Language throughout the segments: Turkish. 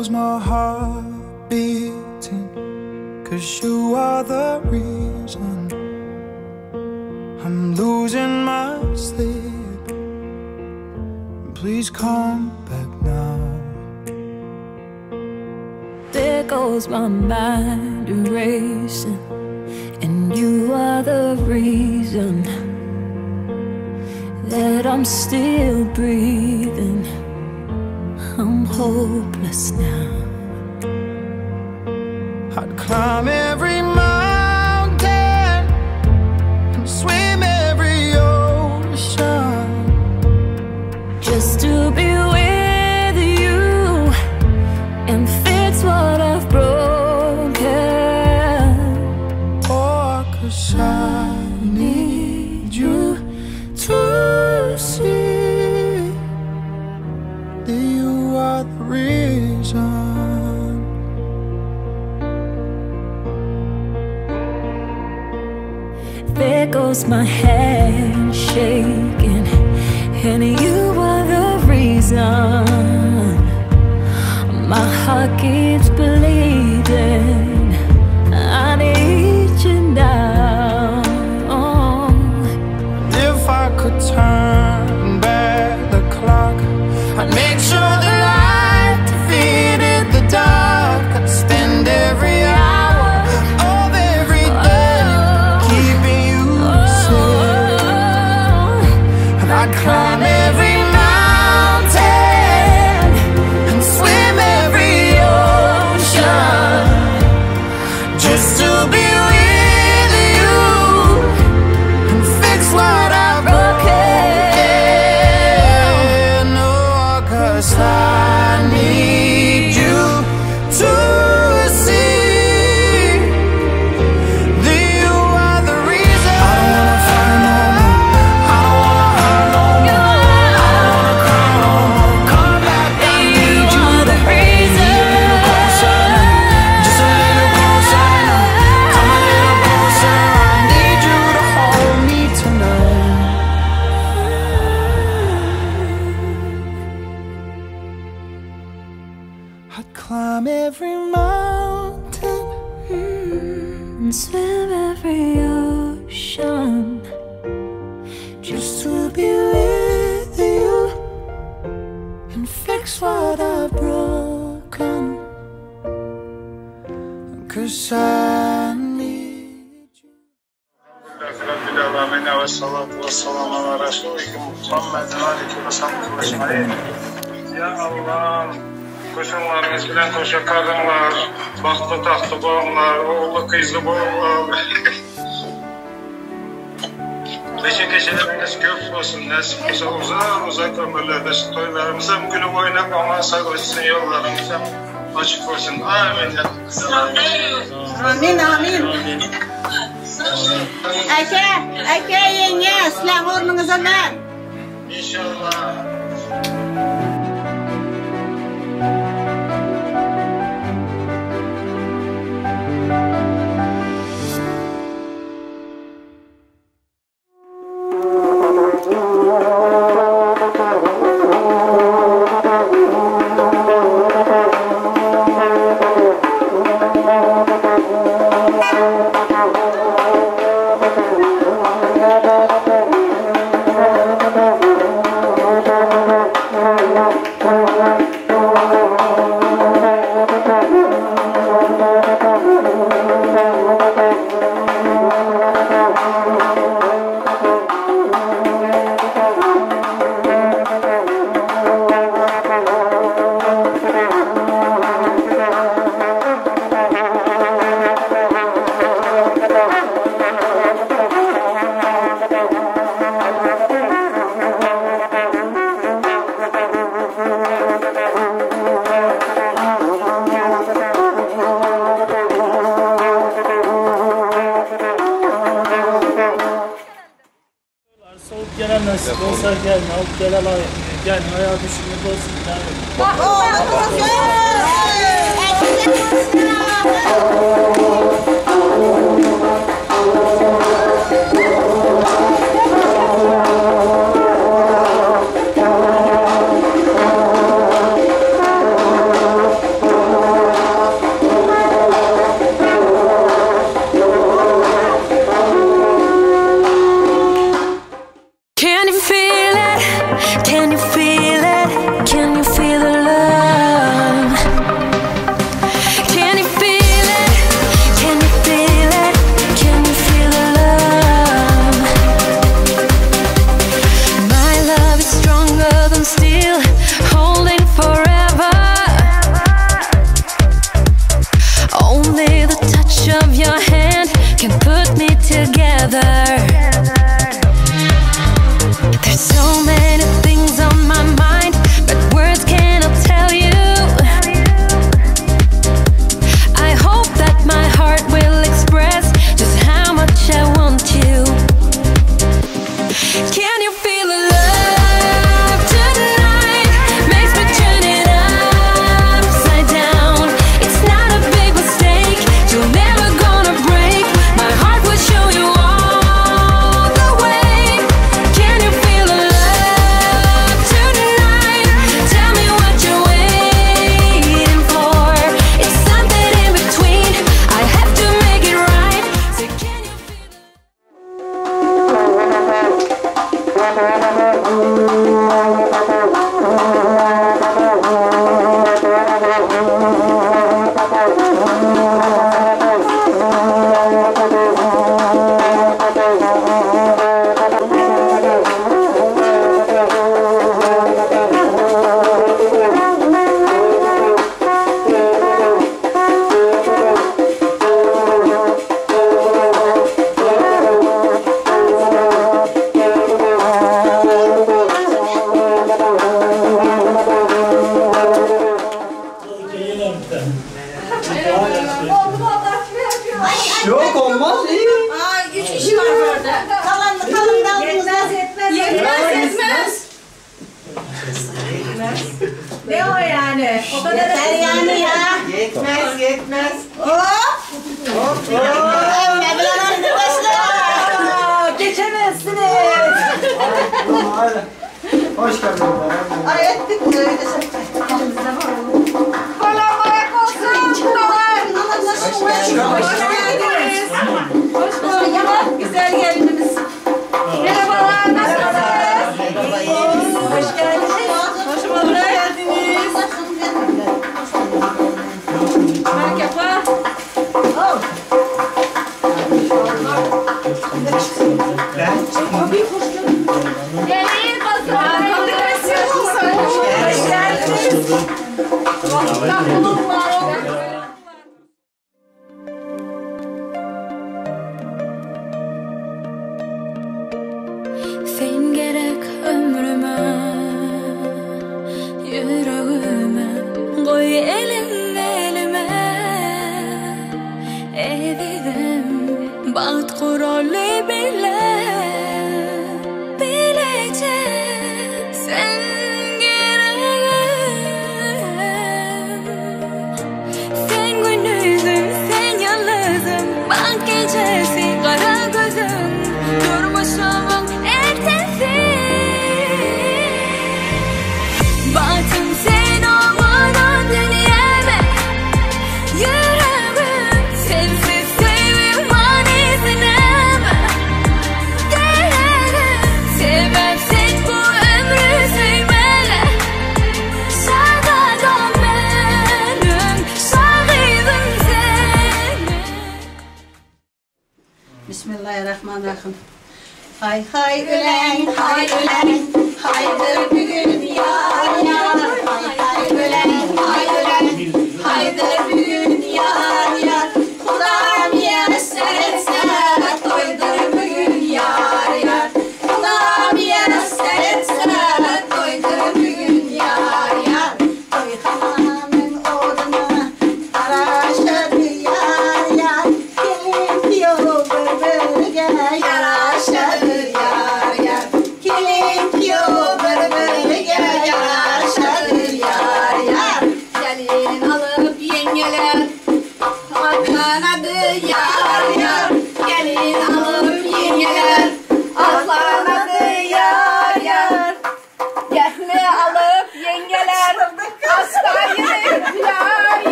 knows my heart beating Cause you are the reason I'm losing my sleep. Please come back now. There goes my mind racing, And you are the reason That I'm still breathing hopeless now. I'd climb it.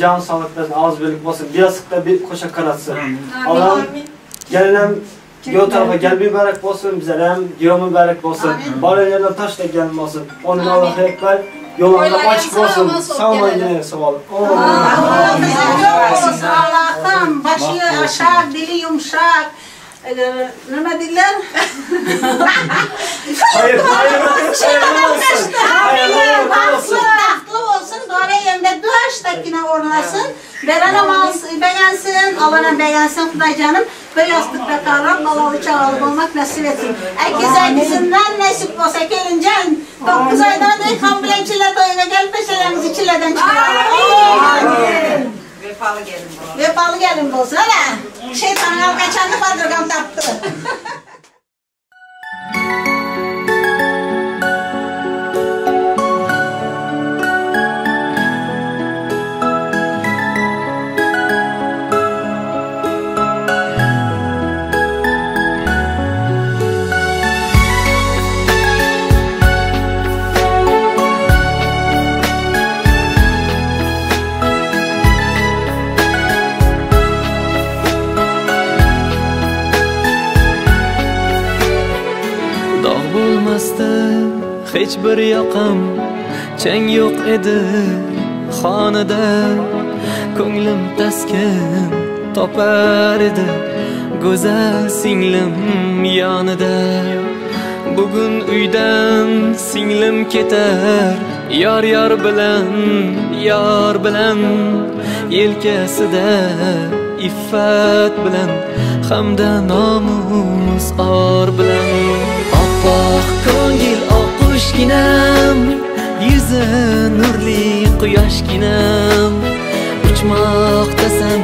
Can sağlık versin, ağız birlik olsun. Bir yastıkta bir koşa karatsın. Allah'ım gelinem Yol tarafa gel mübarek olsun, bize hem yol mübarek olsun. Bari yerden taş da gelin olsun. Onun Allah'a ekber, yolunda açık olsun. Sağ olun yine olun. Allah'tan başı aşağı, dili yumuşak. Ee, ne dediler? Hayır, hayır. Hayır, hayır, olsun. Tatlı olsun, doğru orlasın. Berenem alsın, beğensin, Allah'ın beğensin Kuday canım. Ve yastıkta kalan Allah'ı çağalıp olmak nasip etsin. Herkes herkesinden nasip olsa gelince 9 aydan da kambilen çile doyuna gel peşelerimizi çileden çıkaralım. Vefalı gelin bu. Vefalı gelin bulsun hele. Şeytanın al kaçanı padırgam taptı. Bo'lmasdi hech bir yoqim. Chang yo'q edi xonada ko'nglim taskin topar edi. Go'zal singlim yonida bugun uydan singlim ketar. Yor yor bilan yor bilan yelkasida iffat bilan hamda nomus or bilan. Oqushginam yuzi nurli quyoshginam. Uchmoqdasan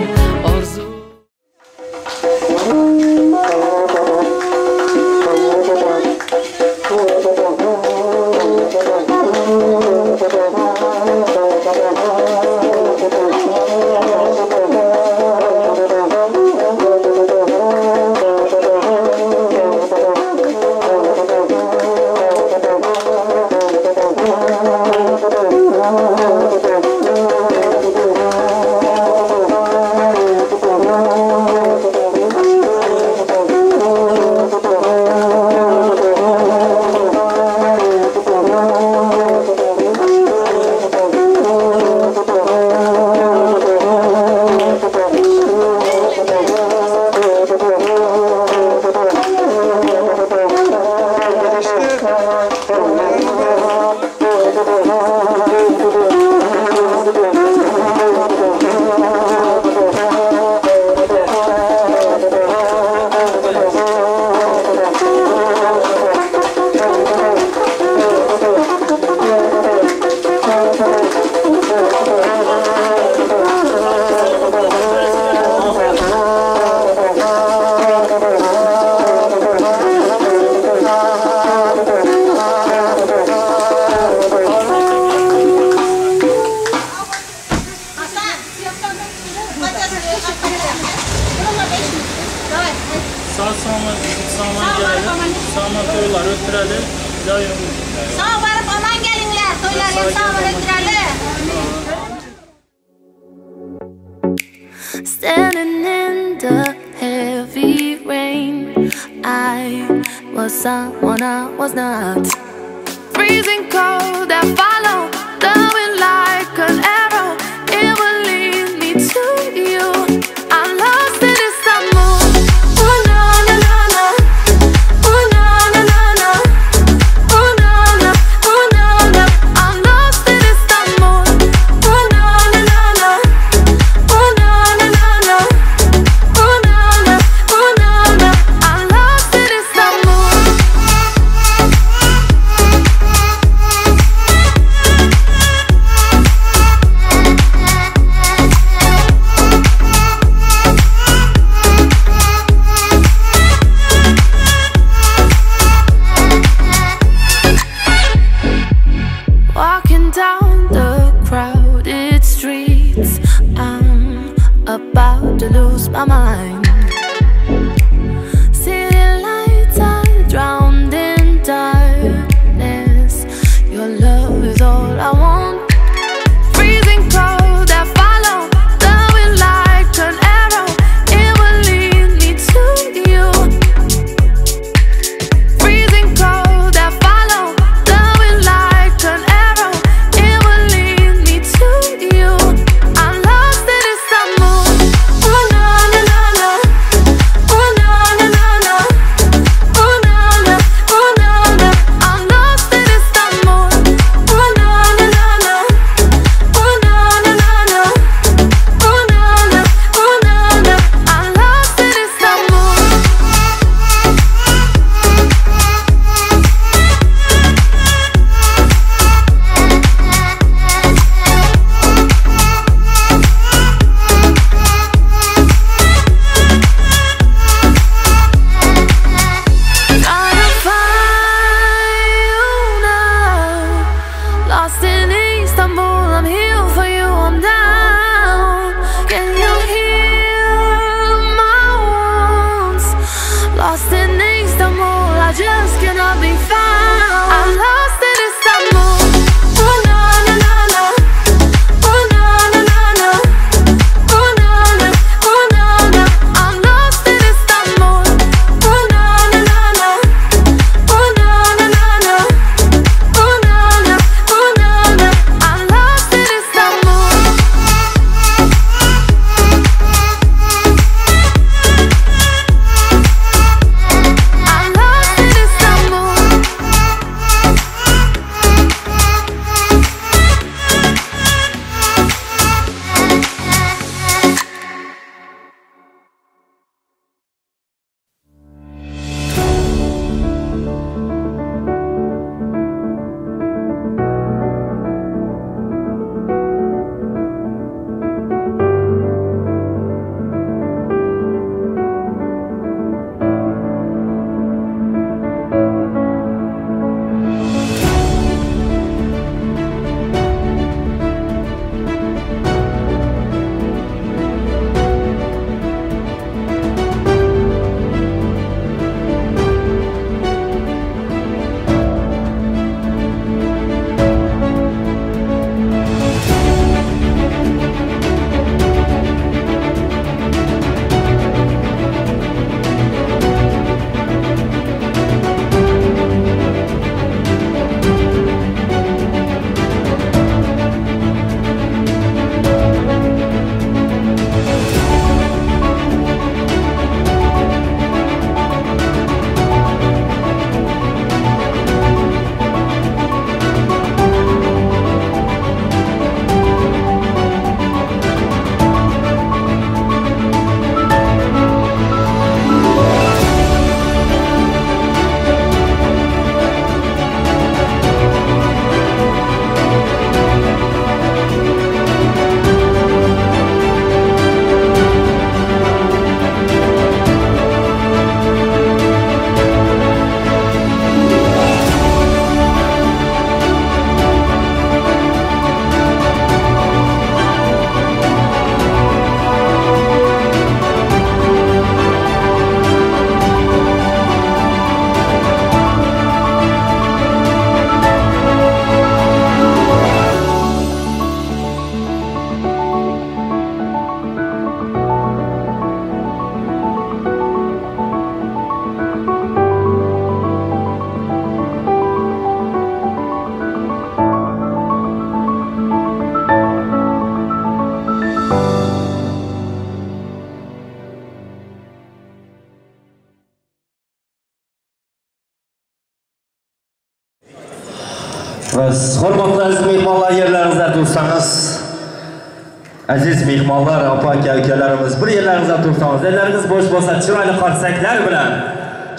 mehmonlar opa aka ukalarimiz bir yerlaringizdan tursangiz yerlaringiz bo'sh bo'lsa chiroyli qarsaklar bilan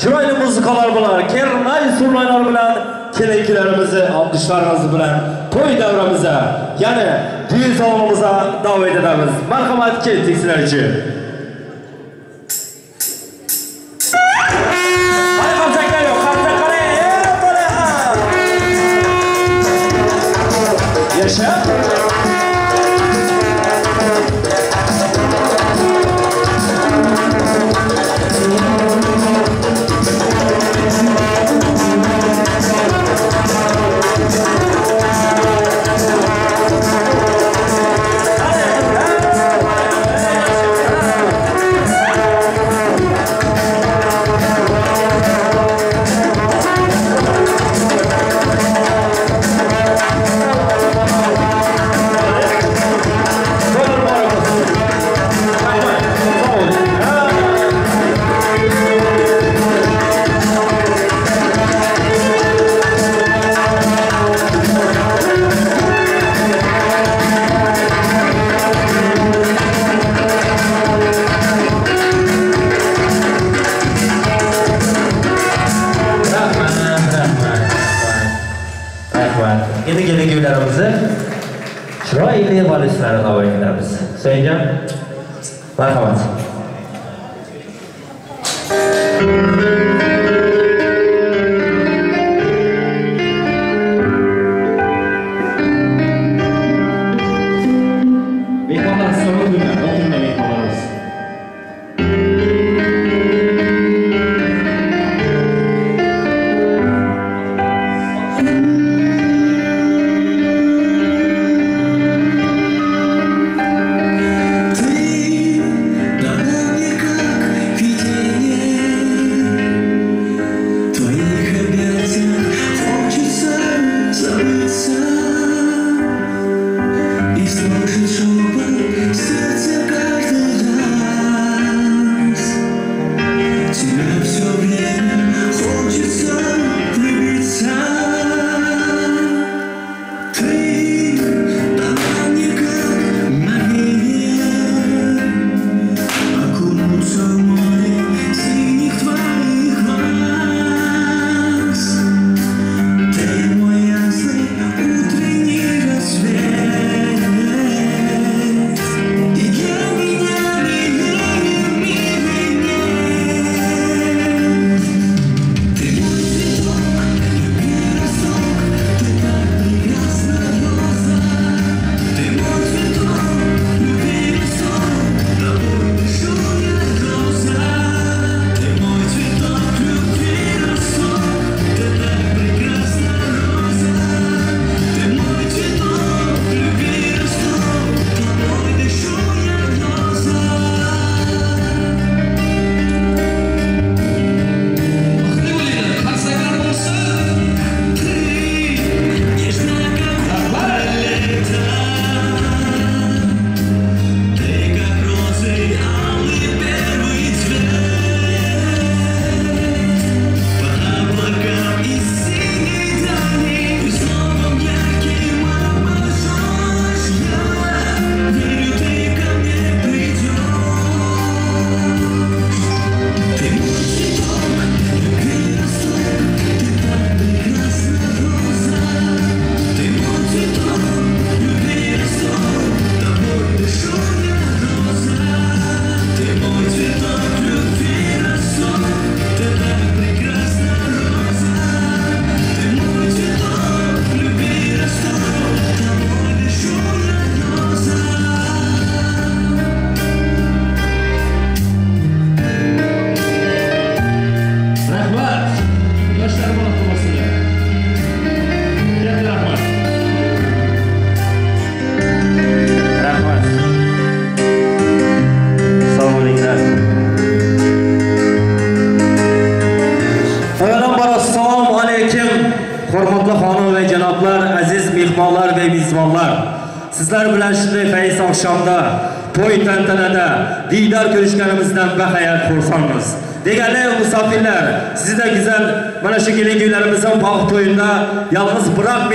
chiroyli musiqalar bilan kermay surmaylar bilan kelinkilarimizni olqishlarimiz bilan to'y davramizda ya'ni düğün salonumuza davet edemiz. Merhamet kettik sizler.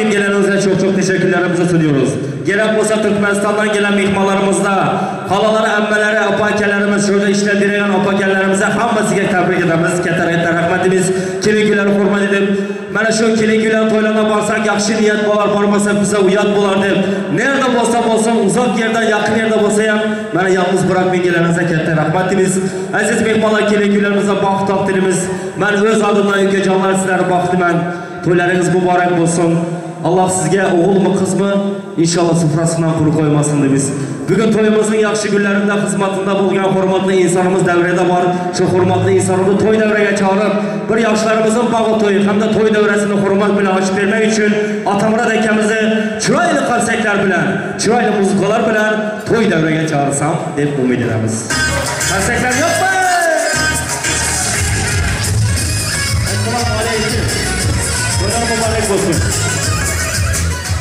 Men kelaningizga çok çok teşekkürlerimizi sunuyoruz. Gerek bo'lsa turkmanistondan kelgan mehmonlarimizda xalalari ammalari opa akalarimiz shurada ishlab bergan opa akalarimizga hammasiga tabrik etamiz katta katta rahmatimiz kelin kuylarni hurmat etib mana shu kelin kuylar to'ylarga borsak yaxshi niyat bo'lar bormasa biza uyat bo'lar deb nerda bo'lsa bo'lsin uzoq yerdan yaqin yerda bo'lsa ham mana yolg'iz biroq men kelaningizga katta rahmat deymiz aziz mehmonlar kelin kuylarimizga baxt topdirimiz man o'z oldimdan ukajonlar sizlarni baxtiman to'ylaringiz muborak bo'lsin alloh sizga o'g'ilmi qizmi inshaalloh sufrasidan quruq qo'ymasin deymiz bugun to'yimizning yaxshi kunlarida xizmatida bo'lgan hurmatli insonimiz davrida bor shu hurmatli insonimizni to'y davraga chaqirib bir yoshlarimizning bog'i to'yi hamda to'y davrasini hurmat bilan ochib bermak uchun otamurod akamizni chiroyli qarsaklar bilan chiroyli musiqalar bilan to'y davraga chaqirsam deb umid etamiz qarsaklar yo'qmi assalomu alaykum. To'ylar muborak bo'lsin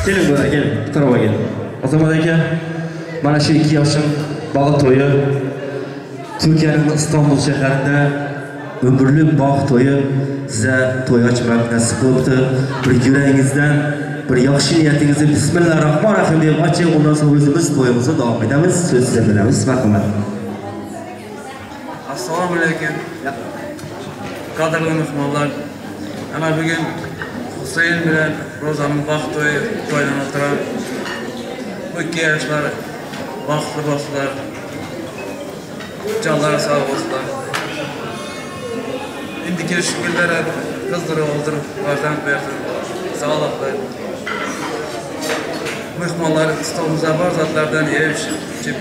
keling bular keling bu tarafga keling azamat aka mana shu ikki yoshim bog' to'yi. Turkiyaning istanbul shahrida umrlik bog' to'yi siza to'y ochmak nasib bo'libdi. Bir yuragingizdan bir yaxshi niyatingizni bismillah rohmanir rohim deb oching. Undan so'ng o'zimiz to'yimizni davom etamiz. So'z sizdan beramiz marhamat. Assalomu alaykum. Qadrli mehmonlar ana bugun husayn bilan ro'zani baxt to'yi to'ylanib turib bu yoshlar baxtli bo'lsinlar jonlari sog' bo'lsinlar indiki shu kunlar qizdirib o'ldirib farzand bersin sog'liqli mehmonlar stolimizda bor zotlardan yeb ichib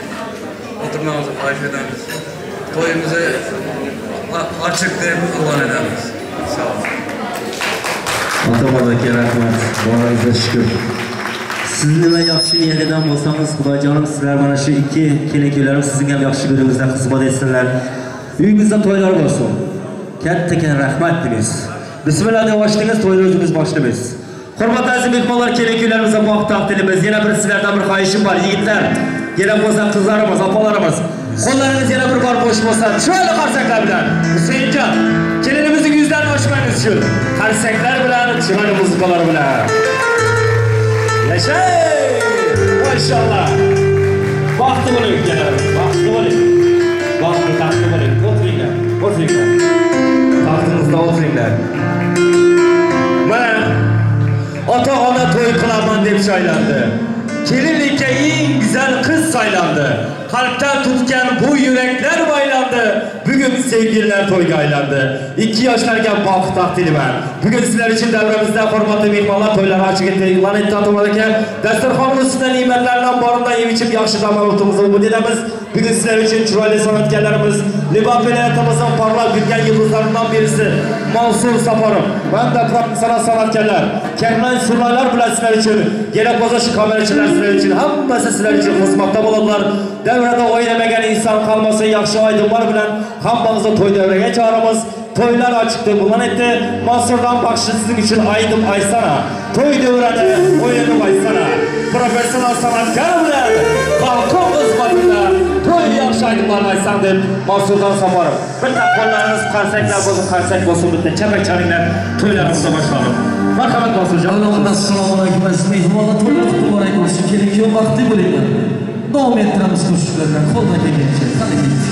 o'tirmamizni xohish etamiz to'yimizni ochiq deb e'lon etamiz sog' olun Atamaz aka rahmat boringizga shukur siz nima yaxshi niyatidan bo'lsangiz xudojonim sizlar mana shu ikki kelin kuylarim sizning ham yaxshi kuningizda xizmat etsinlar uyingizda to'ylar bo'lsin kattakan rahmat deymiz bismillah deb ochdingiz to'yni o'zimiz boshlaymiz hurmatli aziz mehmonlar kelin kuylarimizga bog' taqdimimiz yana bir sizlardan bir xohishim bor yigitlar yana bo'lsa qizlarimiz opalarimiz qo'llaringiz yana bir bor bo'sh bo'lsa chiroyli qarsaklar bilan husaynjon kelinimizning ochmangiz uchun qarsaklar bilan chiroyli musiqalar bilan yashay maşallah. Baxtli bo'ling ukalarimiz baxtli bo'ling baxtli taxtli bo'ling o'tiringlar o'tiringlar taxtimizda o'tiringlar mana ota ona to'y qilaman deb saylandi kelinlikka eng go'zal qiz saylandi qalbdan tutgan bu yuraklar boylandi bugun sevgililar to'yga aylandi ikki yoshlarga bog' taqdimman bugun sizlar uchun davramizda hurmatli mehmonlar to'ylari ochiq etdi e'lon etdi atamar aka dasturxon ustida ne'matlardan boridan yeb ichib yaxshi tamovutimizni umid etamiz bugun sizlar uchun chiroyli san'atkorlarimiz libop viloyatimizning porlab yurgan yulduzlaridan birisi mansur safarov hamda professional san'atkorlar kernay surmaylar bilan sizlar uchun yana bo'lsa shu kamerachilar sizlar uchun hammasi sizlar uchun xizmatda bo'ladilar davrada o'ylamagan inson qolmasa yaxshi oydinlar bilan hammamizni to'y davraga chaqiramiz to'ylar deb e'lon etdi mansurdan baxshi sizning uchun aydim aysana. To'y davrani o'yinib aysana. Professional san'atkor bilan balkon xizmatida to'y yaxshi aytib bormaysan deb Mansurjon safarov. Bitta qo'llarimiz qarsaklar bo'lsin qarsak bo'lsin bitta chapak chalinglar to'ylarimizni boshlaymiz marhamat mansurjon assalomu alaykum aziz mehmonlar. To'ylar muborak bo'lsin keling kuyov baxtli bo'linglar. Davom ettiramiz qo'shiqlardan qo'ldan kelgancha qani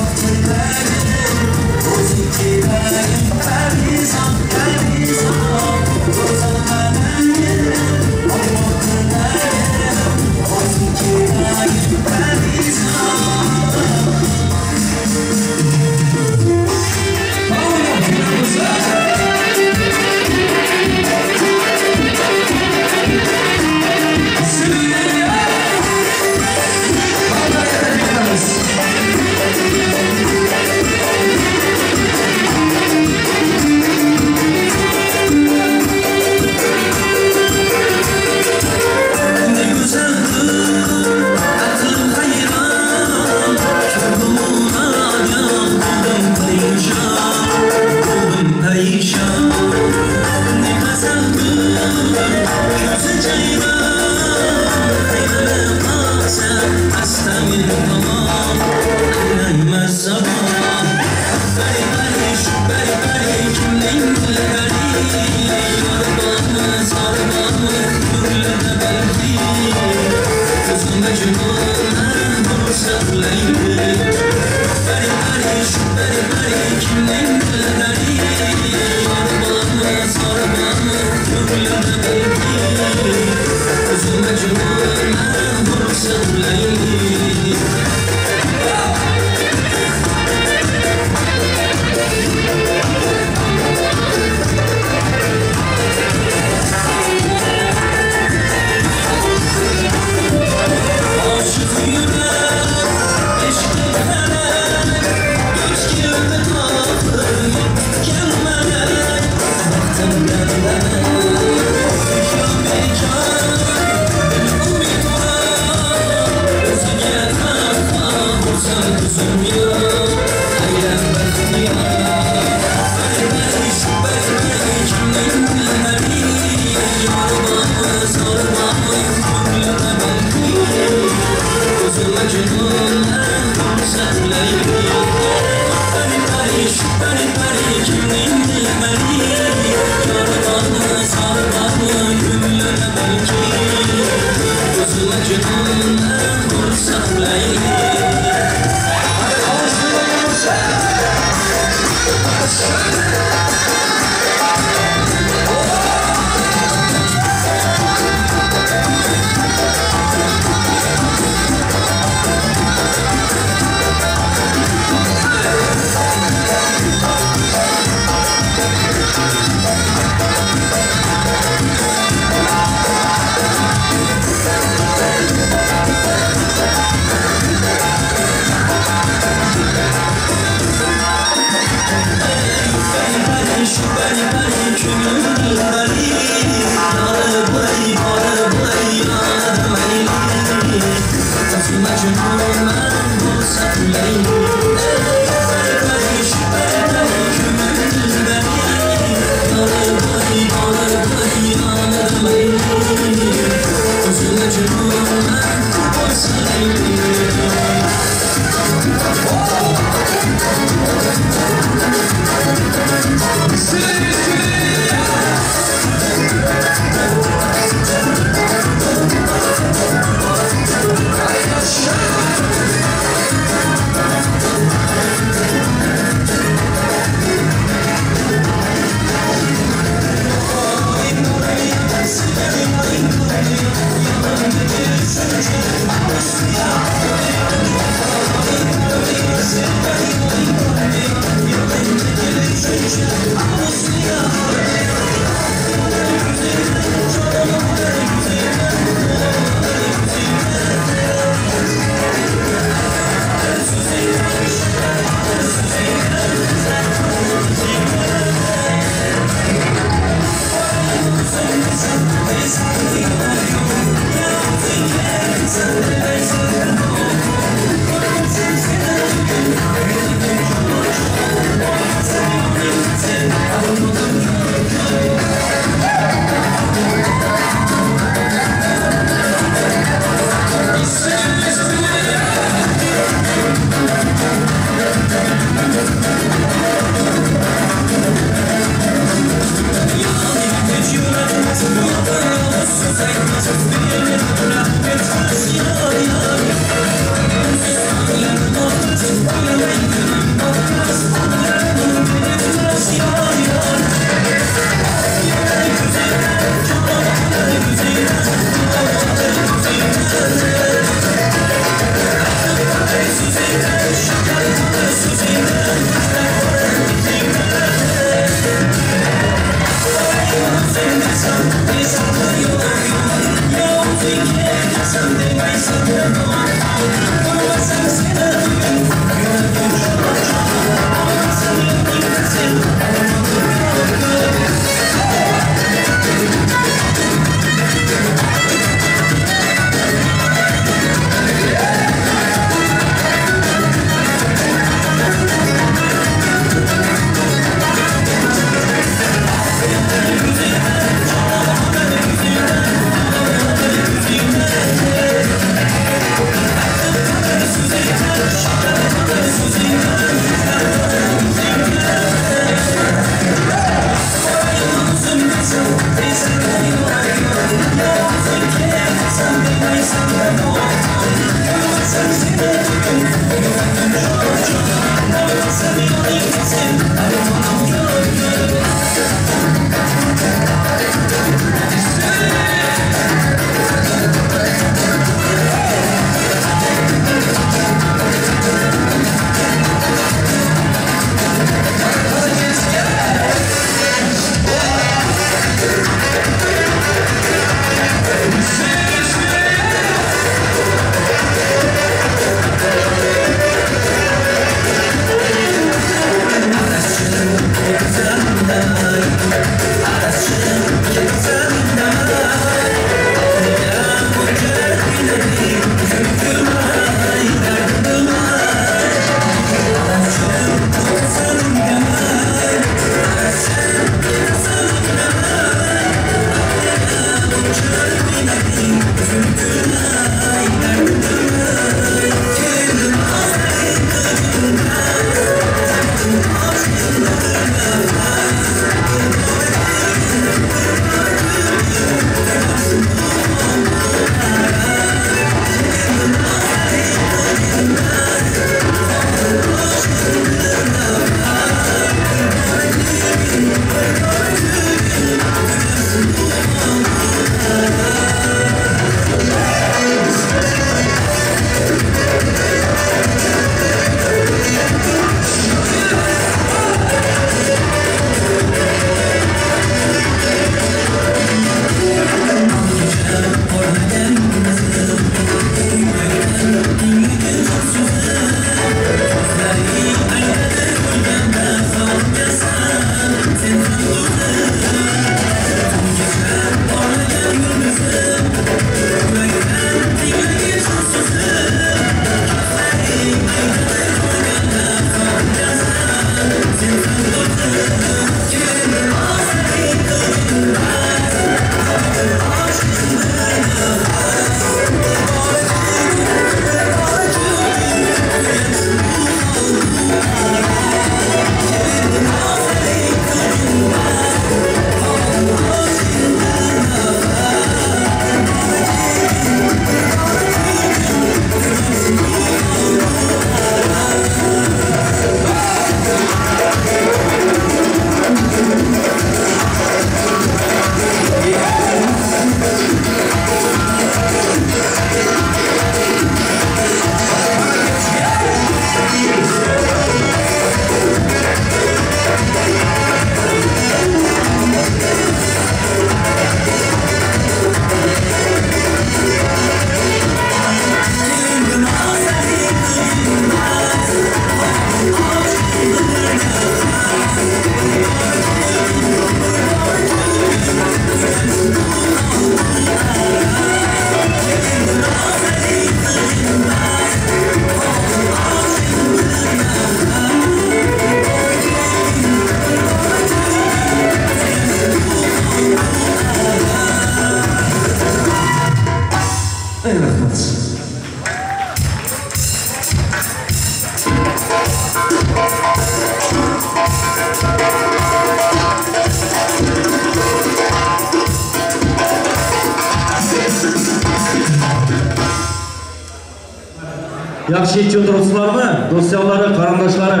Yaxshi ichib o'tiribsizlarmi? Do'stlarlari, qarindoshlari,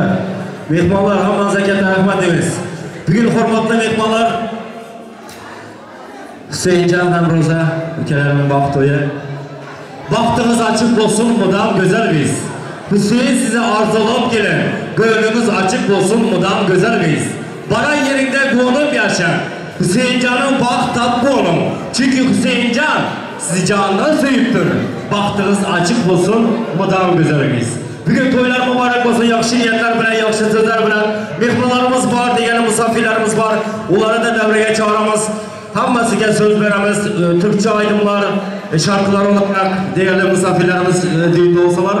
mehmonlar hammangizga katta rahmat deymiz. Bugun hurmatli mehmonlar Hüseyincan Namroza ukalarimning baxt to'yi. Baxtınız açık olsun mudam güzel biz. Hüseyin size arzulab gelin. Gönlünüz açık olsun mudam güzel biz. Bana yerinde gönlüm yaşa. Hüseyin Can'ın baxt tatlı olun. Çünkü Hüseyin Can sizi canından söyüptür. Baktınız açık olsun mudam güzel biz. Bugün toylar mübarek olsun, yaxşı niyetler bilen, yaxşı sözler bilen. Mehmanlarımız var, degeni misafirlerimiz var. Onları da devreye çağıramız. Hammasiga söz beramiz. E, Türkçe aydımlar, e, şarkılar olarak değerli misafirlerimiz e, düğünde olsalar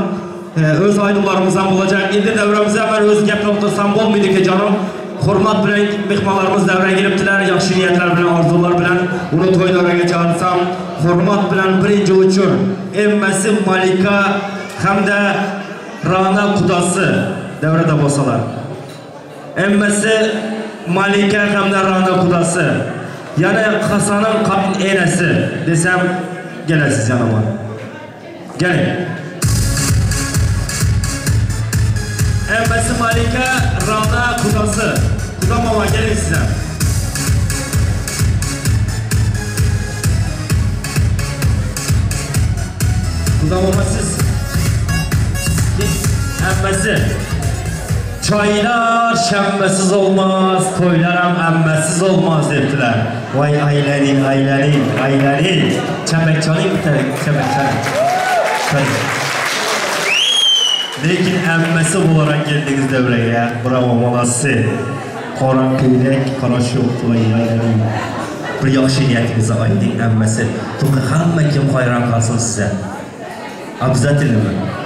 e, öz aydımlarımız ham olacak. Endi devremize hemen öz gapni o'tirsam bo'lmaydi ki canım. Hurmat bilan mehmonlarimiz davrga kelibdilar, yaxshi niyatlar bilan, orzular bilan uni to'y davraga chaqirsam, hurmat bilan birinchi uchun emmasi Malika hamda Rana qudasi davrada bo'lsalar. Emmasi Malika hamda Rana qudasi Yani Hasan'ın kapın enesi desem gelesiz yanıma. Gelin. Emmesi Malika, Rana kudası. Kuda mama gelin size. Kuda mama siz. hammasi. Choylar shanbasiz olmas to'ylar ham ammasiz olmas debdilar. Voy ailənin, ailənin aylaning chapak choling bitta chapak choling lekin ammasi bo'laroq keldingiz davraga bravo молодцы qora ko'ylak qora sho'x voy aylaning bir yaxshi niyatingizni ayting ammasi hamma kim hayron qolsin sizga. Обязательно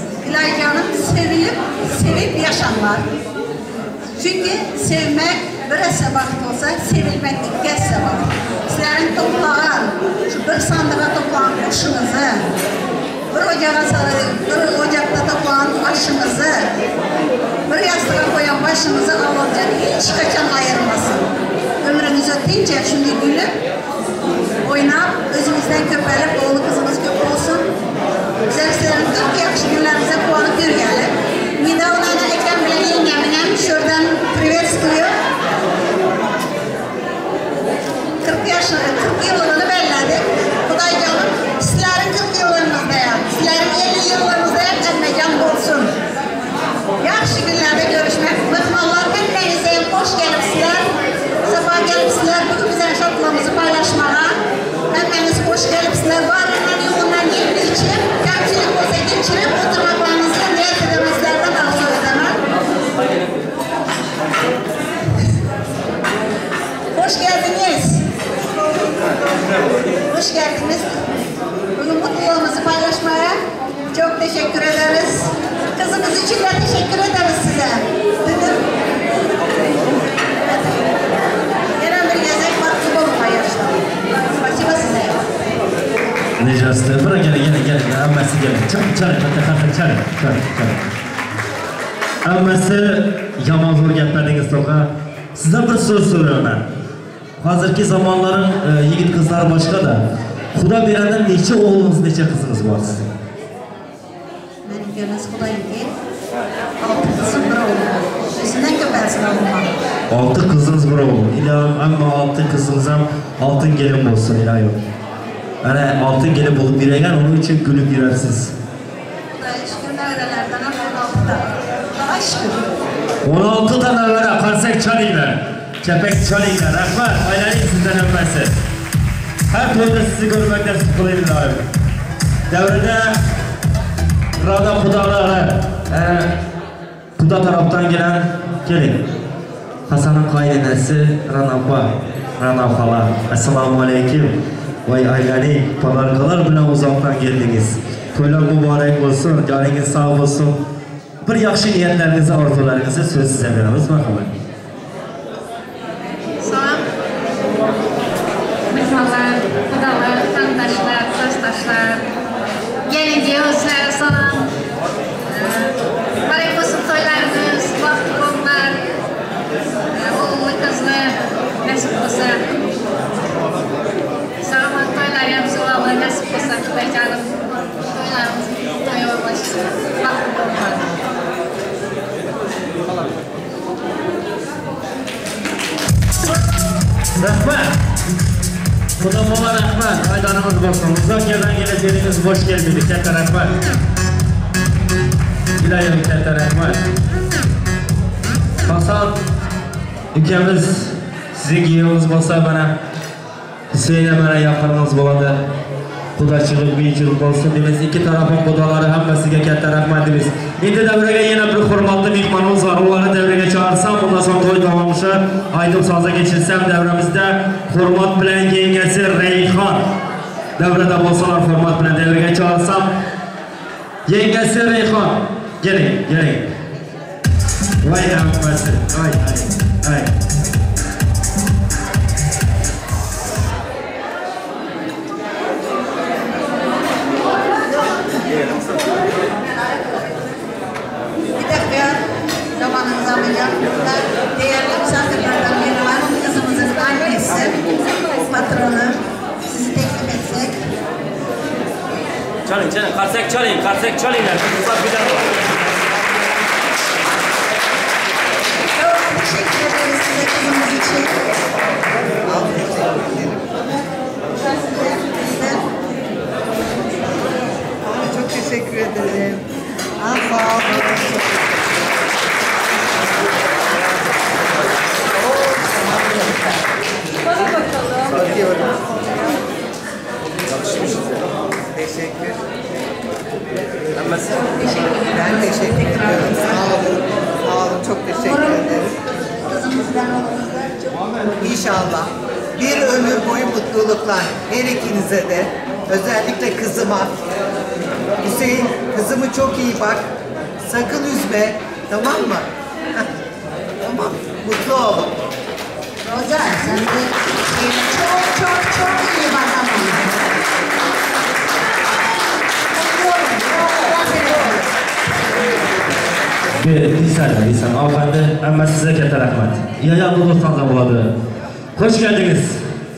Gülay canım sevilip, sevip yaşanlar. Çünkü sevmek bir sebep olsa, sevilmek iki sebep. Sizlerin toplanan, şu bir sandığa toplanan kuşunuzu, bir ocağa sarı, bir ocakta toplanan aşınızı, bir yastığa koyan başınızı alınca hiç kaçan ayırmasın. Ömrünüz ötünce şimdi gülüp, oynap, özümüzden köpelip, oğlu olsun sevdiklerimize, yakışıklarımıza kuanıp yürüyelim. Mida onlara Ekrem bile yengemine şuradan privet istiyor. 40 yaşını, 40 yılını belirledik. Kuday canım, sizlerin 40 yıllarınızda ya, sizlerin 50 yıllarınızda hep emmecan olsun. Yakşı günlerde görüşmek, bakmalar hepinize hoş gelipsizler. Sabah gelipsizler, bugün bize şartlarımızı paylaşmaya. Hepiniz hoş gelipsizler, varından yoğundan yenilik için geçirip bu tırnaklarınızı niyet edemezlerden hemen. Hoş geldiniz. Hoş geldiniz. Bugün mutluluğumuzu paylaşmaya çok teşekkür ederiz. Kızımız için de teşekkür ederiz size. Dedim. natijasida bir agala gala gala gala ammasi gala chal chal katta harfda chal chal chal ammasi yomon zo'r gaplardingiz tog'a. Sizdan bir so'z so'rayman hozirgi zamonlar e, yigit qizlar boshqada. Xudo beradi necha o'g'lingiz necha qizingiz bor sizning ikkalasi xudoyimga olti qizim bir o'g'lim. O'zidan ko'pasi olti qizingiz bir o'g'lim. Ilohim hamma olti qizingiz ham oltin kelin bo'lsin ilohim beragan uning uchun kulib yurarsiz Kudayım şükür nevrelerden ama on altıda. Daha şükür. 16 tane nevara qarsak chalinglar kapak chalinglar rahmat aylaning sizdan hammasi har to'yda sizni ko'rmakdan siz qilaylik doim davrida rado xudolari xudo tarafdan gelen keling hasanning qaynonasi ranopa rano xola assalomu alaykum voy aylaning tabarkalar bilan uzoqdan keldingiz to'ylar muborak bo'lsin joningiz sog' bo'lsin bir yaxshi niyatlaringizni orzularingizni so'z sizga beramiz marhamat Salam. Mehmonlar, xudolar, tandoshlar, do'stdoshlar, gelin-kuyovlar, salam. Barak bo'lsin to'ylarimiz, baxtli bo'linglar. O'g'illi qizli nasib bo'lsa. Salomat to'ylar ham savobi nasib bo'lsa, Xudoyjonim. To'ylarimiz rahmat. Xudo bola rahmat. Maydonimiz bo'lsin. Muzokaradan kelajagimiz bosh kelmaydi katta rahmat. Ilayim katta rahmat. Hasan ukamiz sizning kuyovingiz bo'lsa mana Hüseyin mana yaqinimiz bo'ladi xudochilik buyukchilik bo'lsin deymiz ikki tarafim xudolari hammasiga katta rahmat deymiz endi davraga yana bir hurmatli mehmonimiz bor ularni davraga chaqirsam undan so'ng to'y davomishi aytib so'zga geçirsem davramizda hurmat bilan yengasi rayhon davrada bo'lsalar hurmat bilan davraga chaqirsam yengasi rayhon keling keling. Voy hammasi. Voy voy voy. Karsak çalın karsak çalınlar. Kızlar bir daha var. Çok teşekkür ederiz size kızımız için. Çok teşekkür ederim. Ah, sağ olun. Bakıyorum. Teşekkür. Ben teşekkür ediyorum. Sağ olun. Sağ olun. Çok teşekkür ederim. İnşallah bir ömür boyu mutluluklar her ikinize de özellikle kızıma Hüseyin kızımı çok iyi bak sakın üzme tamam mı? tamam mutlu olun. Roza sen de çok çok çok iyi bak ama. Mutlu olun. Mutlu olun. Bir, bir saniye, bir saniye. Hanımefendi, ama size katta rahmet. Yaya bulursanız buladı. Hoş geldiniz.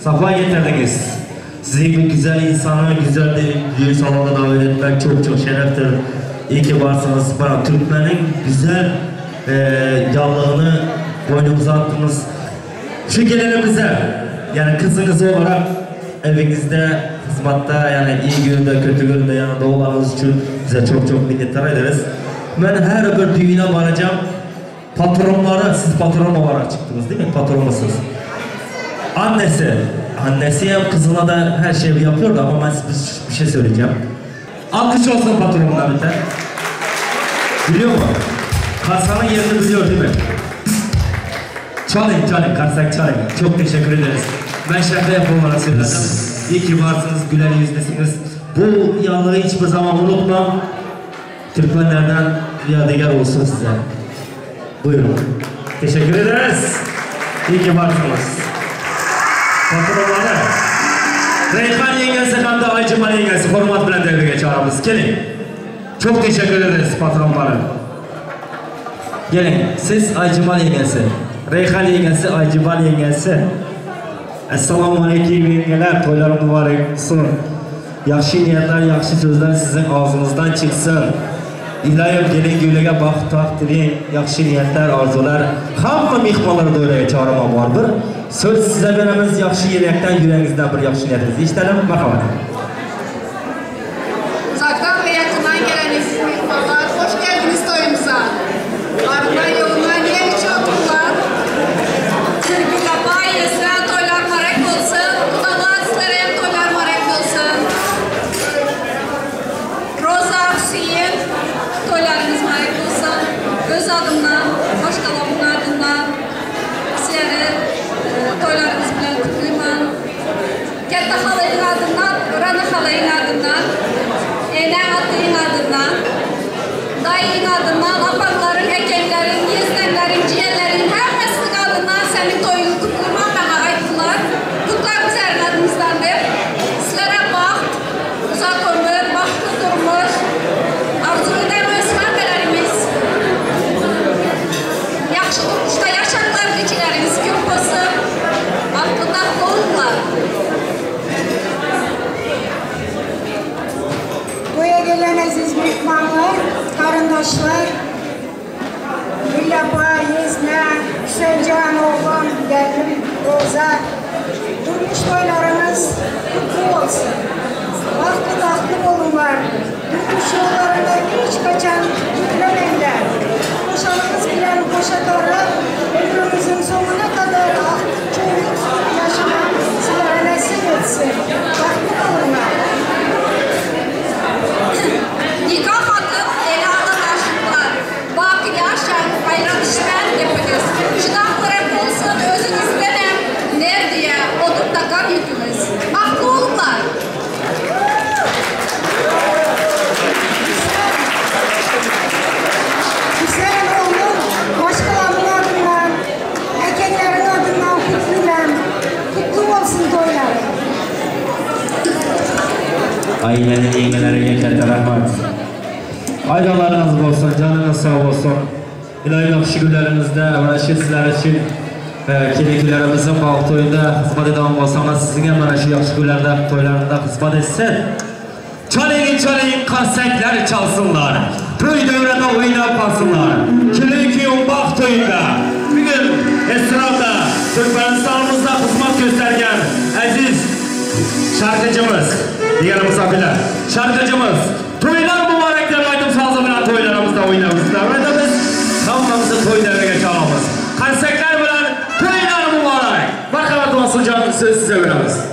Safa getirdiniz. Sizi bir güzel insanı, güzel bir düğün salonuna davet etmek çok çok şereftir. İyi ki varsınız. Bana Türkmen'in güzel e, yallığını boynumuza attınız. Şu gelinimize, yani kızınız olarak evinizde, hizmette, yani iyi günde, kötü günde yanında olmanız için size çok çok minnettar ederiz. Ben her bir düğüne varacağım. Patronlara, siz patron olarak çıktınız değil mi? Patron musunuz? Annesi, annesi hem kızına da her şeyi yapıyor ama ben size bir şey söyleyeceğim. Alkış olsun patronuna bir tane. Biliyor mu? Kasanın yerini biliyor değil mi? Çalın çalın, karsak çalın. Çok teşekkür ederiz. Ben şaka yapmamana söyledim. İyi ki varsınız, güler yüzlüsünüz. Bu yanlığı hiçbir zaman unutmam. Türkmenlerden yadigar olsun size. Buyurun. Teşekkür ederiz. İyi ki varsınız. Patronları. Reyhan yengesi hem de Aycıman yengesi format bilen devreye çağırımız. Gelin. Çok teşekkür ederiz patronları. Gelin. Siz Aycıman yengesi. Reyhan yengesi, Aycıman yengesi. Esselamu Aleyküm yengeler. Toylar mübarek olsun. Yaxşı niyetler, yaxşı sözler sizin ağzınızdan çıksın. iloyim diling gulaga baxt taxt tiling yaxshi niyatlar orzular. Hamma mehmonlar do'laga chorama bordir so'z sizga beramiz yaxshi niyatdan yuragingizdan bir yaxshi niyatingizni eshitalım marhamat. Dayın adından, apakların, ekenlerin, yeznenlerin, ciğerlerin, hepsinin adından senin toyunu kutlamam bana ayttılar. Kutlarımız her adımızdandır. Sizlere baxt, uzak ömür, bahtlı durmuş, arzu eden özlembelerimiz, yaxşı durmuşda yaşarlar keçilerimiz köp olsun, bahtlı tatlı olurlar. Buraya gelen aziz mehmanlar, karındaşlar, Güllapa, Yezne, Hüseyincan oğlan, gelin, Roza, durmuş toylarınız kutlu olsun. Bahtlı tahtlı olunlar, durmuş yollarında hiç kaçan gitmemenler. Koşalımız bilen koşatarı, ömrümüzün sonuna kadar ah, çocuk yaşamak sizlere nasip etsin. Bahtlı olunlar. Nikah kutluyorum. Kutlu olsun toylar. Ailenin yengelerine katta rahmat. Aydalarınız olsun, canınız sağ olsun. İlahi yaxşı günlərinizdə və şu sizlər üçün e, keliklərimizin bağ toyunda xizmət edən olsanız sizin mana şu yaxşı günlərdə toylarında xizmət etsin. Çalayın çalayın konsertler çalsınlar. Toy devrede oynayıp kalsınlar. Kilikiyum bağ toyunda. Bugün estrada Türkmenistan'ımızda hizmet göstergen aziz şarkıcımız, diğer misafirler, şarkıcımız, toylar mübarekler aydım sağlığı bilen toylarımızda oynamızda. Ve biz hamamızı toylarına geçelim. Konsertler bilen toylar mübarek. Canım söz size veririz.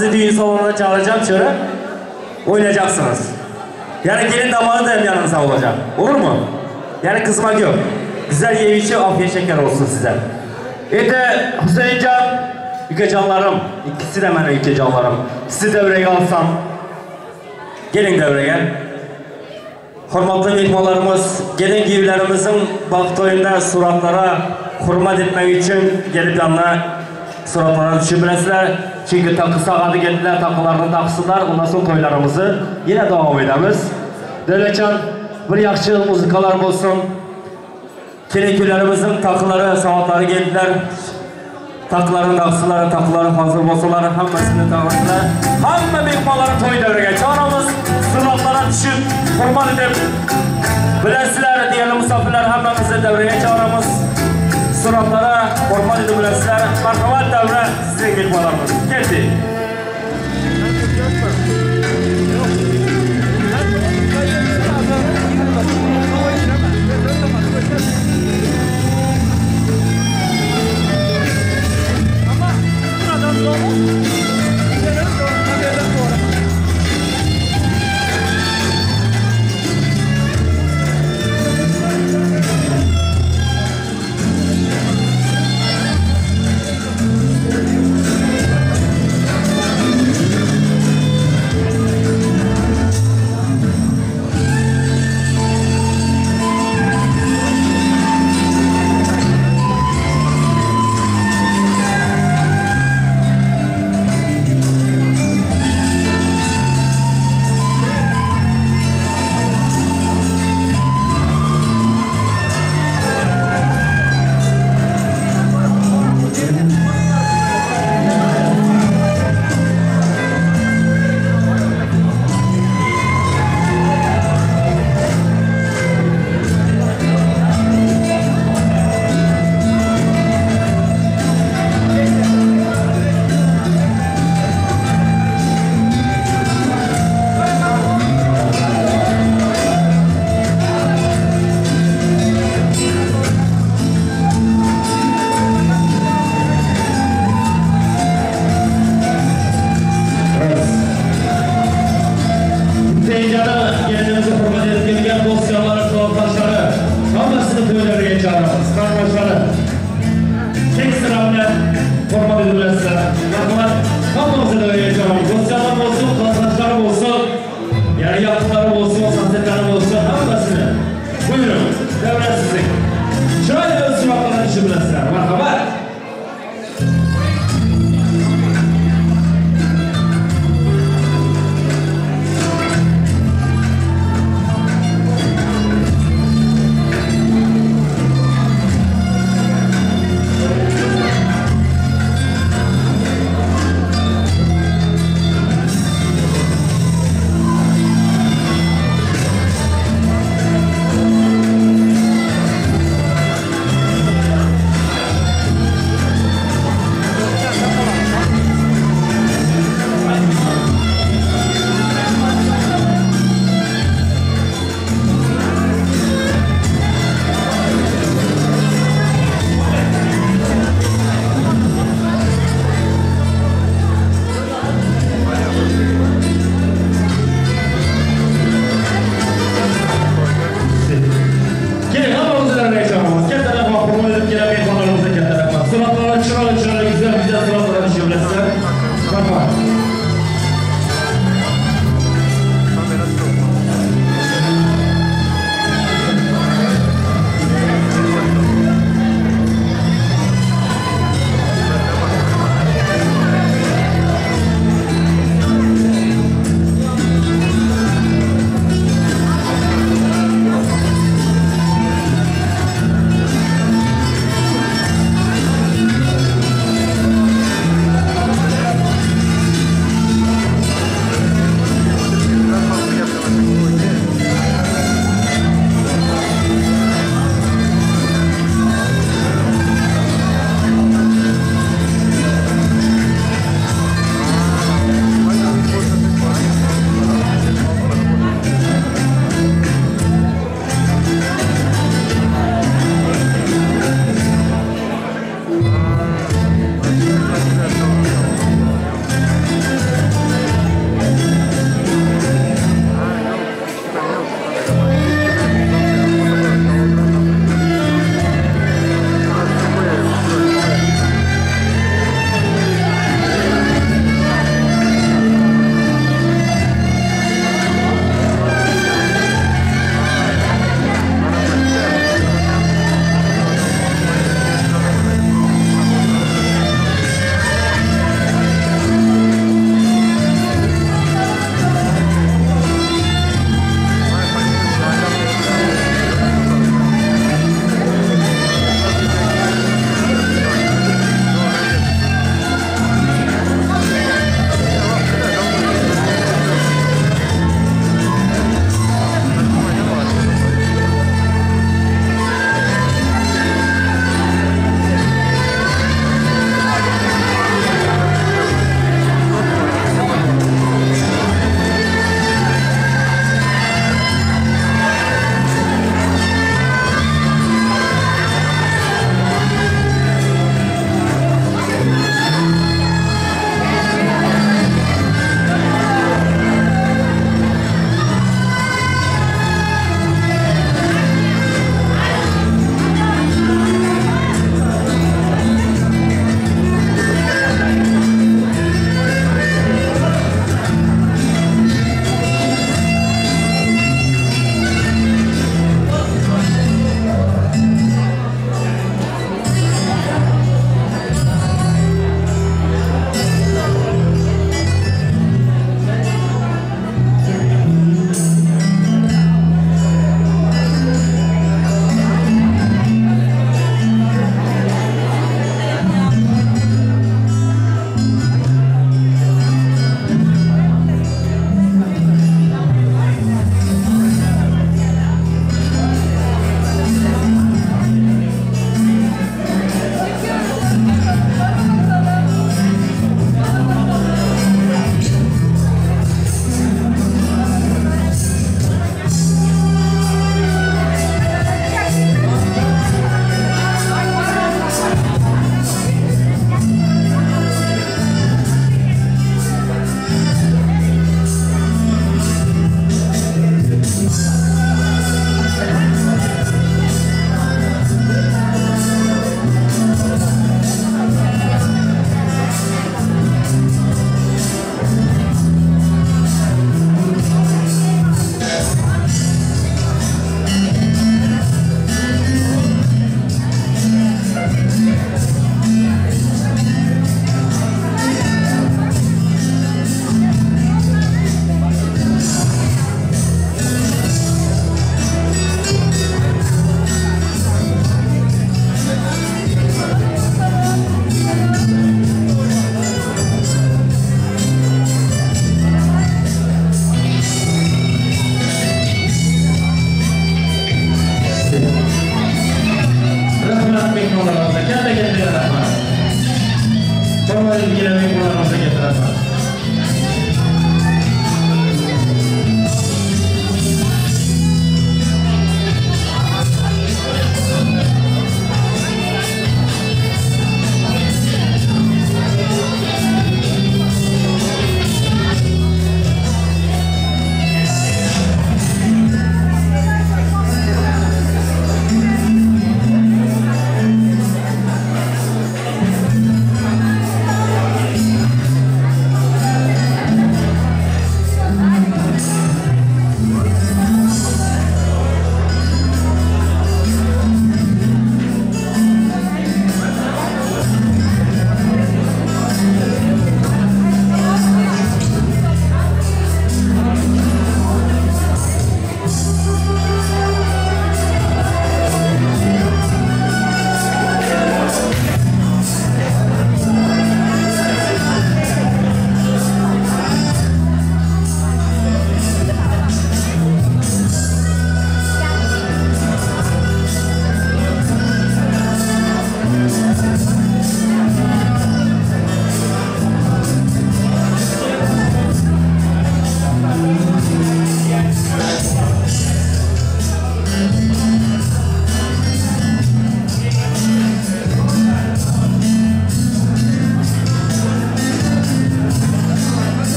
Sizi düğün salonuna çağıracağım şöyle. Oynayacaksınız. Yani gelin damarı da hem yanınızda olacak. Olur mu? Yani kızmak yok. Güzel yemişi afiyet şeker olsun size. Bir de Hüseyincan, Yükecanlarım. ikisi de benim Yükecanlarım. Sizi devreye alsam. Gelin devreye. Hürmetli mehmanlarımız, gelin giyimlerimizin baktoyunda suratlara hürmet etmek için gelip yanına suratlara düşünmesizler. Çünkü takı sağadı geldiler, takılarını taksınlar. Ondan sonra toylarımızı yine devam edemiz. Devletcan, bir yakışı muzikalar olsun. Kerekülerimizin takıları, saatleri geldiler. Takıların taksıları, takıları hazır olsalar, hammasını takırsınlar. Hamma mehmanları toy devreye çağırımız. Suratlara düşüp, hürmet edip, bilesizler, değerli misafirler hammamizni devreye çağırımız. Suratlara hürmet edip bilesizler. Marhamat devre sizin mehmanlarımız. Geldi. Hüseyincan'ı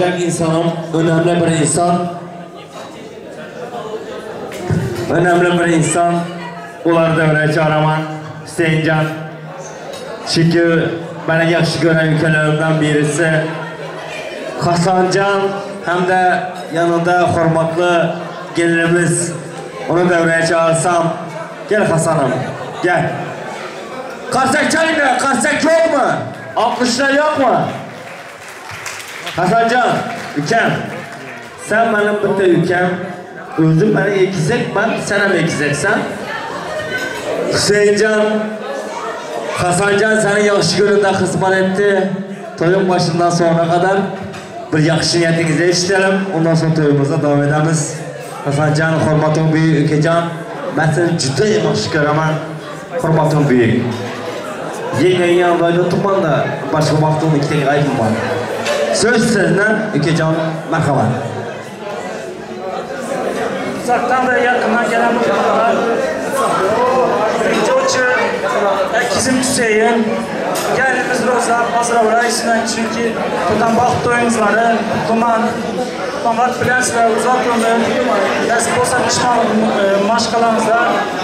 chiqajak insonim önemli bir inson. Önemli bir inson. Ular davraga chiqaraman. Husaynjon. Chunki meni yaxshi ko'rgan ukalarimdan birisi Hasanjon hamda yanında hurmatli gelinimiz onu devreye çağırsam gel Hasan'ım gel Karsak çalınca karsak yok mu? 60'lar yok mu? Hasancan, ülkem. Sen benim bitta ülkem. Özüm beni ekizek, ben sana mı ekizeksen? Hüseyincan, Hasancan seni yaxşı gününde hizmet etti. Toyun başından sonra kadar bir yaxşı niyetinizi işleyelim. Ondan sonra toyumuza devam edemiz. Hasancan, hurmatım büyük ülkecan. Ben seni juda yaxshi ko'raman. Hurmatim büyük. Yengen yanımdaydı tumanda başka vaxtımda ikkita ayıbım var. Söz sizden Ükecan merhaba. Uzaktan ve yakından gelen mutlular. Birinci uçu Ekizim Hüseyin. Gelimiz Roza, Azra işinden çünkü buradan baxt oyuncuları, Duman, Mamat Bilens ve Uzak Ömür, Nasip olsa pişman e, maşkalarımızda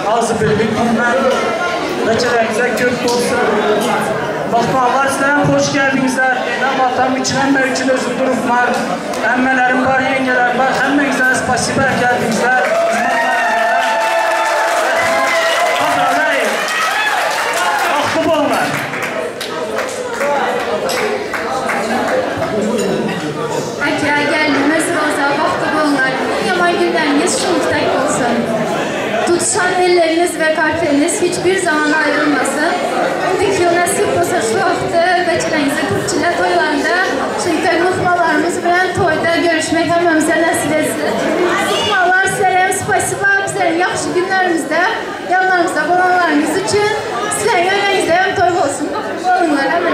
ağzı birlik bundan Reçelerinize kök olsun. Bakmalar sizden hoş geldinizler. Enem atam için emme için özür durum var. Emmelerim var, yengeler var. Emmenize spasiba geldinizler. Aka geldiniz Roza, vakti bunlar. Yaman günleriniz şunluktak olsun. Tutuşan elleriniz ve kalpleriniz hiçbir zaman ayrılmasın. Olsa şu vakti veçilerinize Türkçüler toylarında çünkü muhmalarımız bilen toyda görüşmek hemimize nasip etsin. Muhmalar sizlere spasiba bizlerin yaxşı günlerimizde yanlarımızda olanlarınız için sizlerin önünüzde hem toy olsun. Olunlar hemen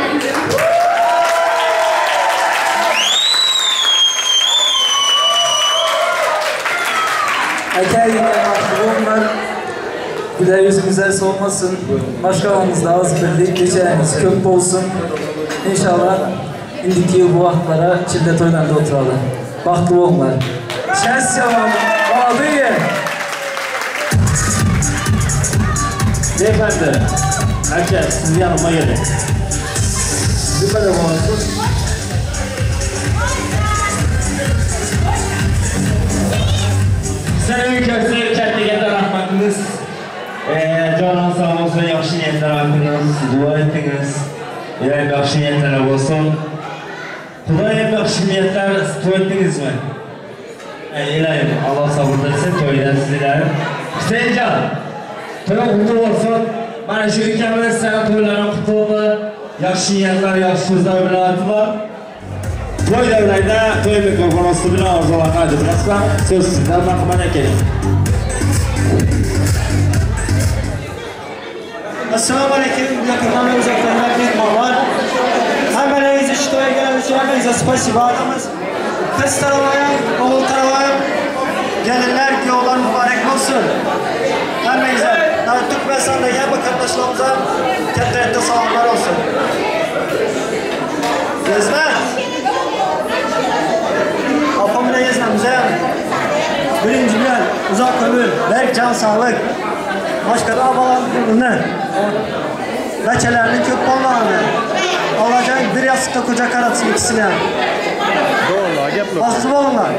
Aka yengen mahbublar Güler yüzümüze solmasın. Başkalarınızda az birlik, geçeriniz köp olsun. İnşallah indiki yıl bu vaxtlara çilde toylarda oturalım. Baxtlı olmalar. Şəns yalan, abi. Beyefendi, herkes siz yanıma gelin. Bir böyle olsun. Senin ülkesi kendine rahmetiniz. えー、ジョナさんも本当に yaxshi niyatlar haqidamiz duo etdingiz iloyim yaxshi niyatlar bo'lsin xudoyim yaxshi niyatlar to'y etdingizmi iloyim alloh sabr bersin to'yda sizlar husaynjon to'y qutlu bo'lsin mana shu ukamiz sani to'ylaring qutlu bo'lib yaxshi niyatlar yaxshi so'zlar bilan aytilar to'y davlayda to'y mikrofonasi bilan orzular qaydi bilasizlar so'z sizdan marhamat aka Assalamu alaikum, yakından ve uzaktan mehmanlar. Hemen şitoya gelen için hepinize spasiba adamız. Kız taravaya, oğul taravaya, gelinler yollar mübarek olsun. Hepinize, yani Türkmenistan'da yer vatandaşlarımıza kendilerinde selamlar olsun. Gezme. Apamına gezme, müzeyem. Birinci gün, uzak ömür, berk can sağlık. Başka da havalandırını. Leçelerinin kök ballarını. Alacağın bir yastıkta koca karatsın ikisine. Doğru, gel Bastım olunlar.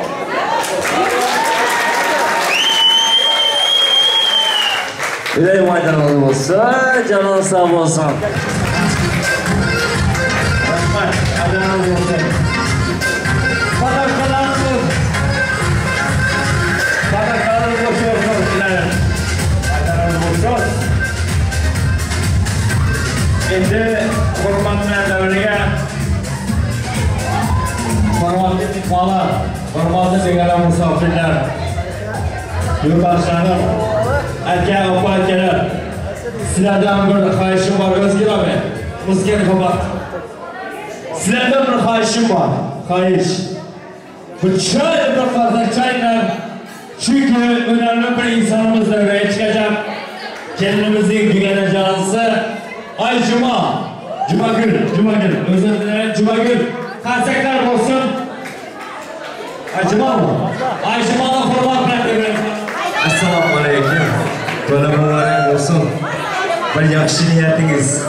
Yüreğim aydın olsun, canın sağ olsun. Aydın olsun. Kadar endi hurmatlar davriga hurmatli mehmonlar hurmatli begona musofirlar. Yo'lbarshlarim aka opa akalar sizlardan bir xahishim bor o'zgirolmay o'zgar hurmat sizlardan bir xahishim bor xohish. Bu choy bir fazla chaylar chunki önemli bir insanımızdır ve çıkacak kendimizin güveneceğimizi Ay Cuma, Cuma gün, Cuma gün, özür dilerim, Cuma gün. Kansaklar olsun. Ay Cuma mı? Ay Cuma'da kurban bırakıyorum. Assalamu alaikum. Böyle mübarek olsun. Bir yakışı niyetiniz.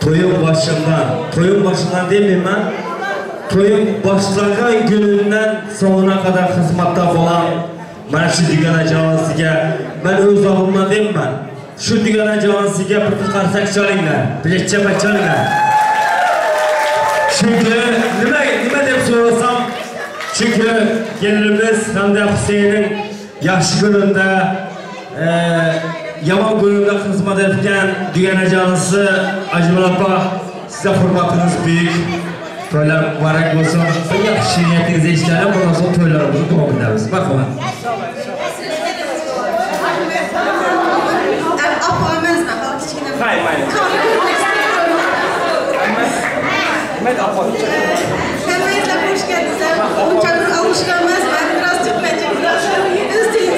Toyun başından, toyun başından değil miyim ben? Toyun başlayan gününden sonuna kadar hizmette olan Mersi Dügana Cavası'ya ben öz alımla değil mi ben? Shu dugona javosiga bir qarsak chalinglar, bilechchapa chalinglar. chunki nima nima deb so'rasam, chunki kelinimiz hamda Huseyin'in yaxshi kunida e, yomon kunida xizmat etgan deganajonisi Ajmal opa sizga hurmatimiz buyuk. To'ylar muborak bo'lsin. Bir yaxshi niyatingiz eshitadi bundan so'ng to'ylarimizni davom etamiz. Marhamat. Hayır, hayır. Ahmet Apo. Hemmeyle hoş geldiniz. Uçakın alışkanmaz. Ben biraz çok bence biraz üst dilimize geldim.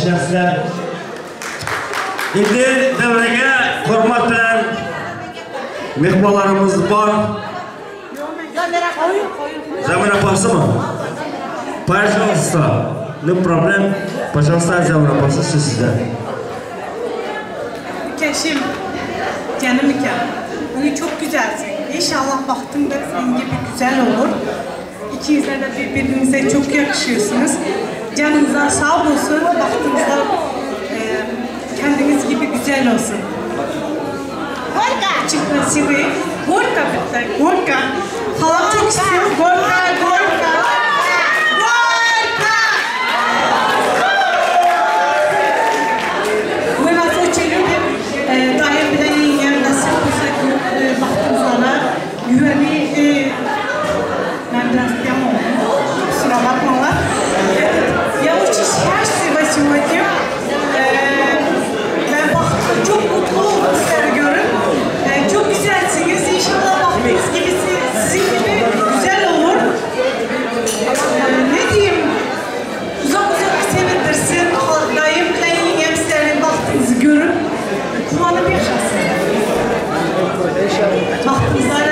size yaxshi ishlarsizlar. Endi davraga hurmat bilan mehmonlarimiz bor. Zamira pasimi? Пожалуйста. No problem. Пожалуйста, Zamira pası söz sizde. Keşim, canım iken. Bugün çok güzelsin. İnşallah baktığımda senin gibi güzel olur. İkiniz de birbirinize çok yakışıyorsunuz. Canınıza sağ olsun. Baktığınızda e, kendiniz gibi güzel olsun. Gorka. Çıkma sivi. Gorka bitti. Gorka. Halam çok istiyor. Gorka, Gorka. Baktığınızlara e,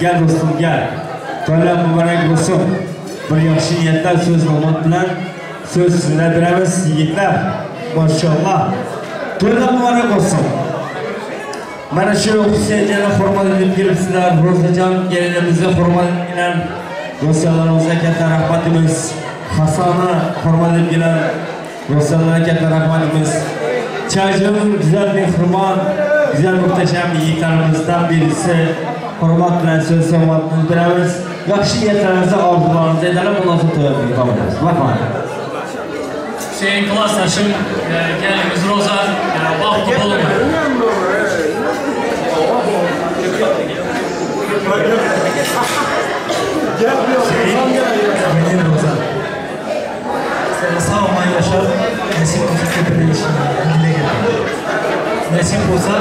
gel dostum gel. To'ylar muborak bo'lsin bir yaxshi niyatdan so'z omad bilan so'z sizlardiramiz yigitlar mashalloh to'ylar muborak bo'lsin mana shu husaynjani hurmatini kelibsizlar ro'zajon kelinimizni hurmatibilan do'stlarlarimizga katta rahmatimiz. Hasoni hurmatibilan do'stlarlarga katta rahmatimiz. Chajim güzel bir hurmat güzel muhteşem bir yigitlerimizden birisi. hurmat bilan so'z bildiramiz. Yaxshi niyatlaringizni orzularinizni ertalab munosib to'yimizga qoldiramiz rahmat. Sen klassdoshim galimiz ro'za vaqt bo'ldi ro'za sog'man yashab nasib bo'lsa ko'pincha nasib bo'lsa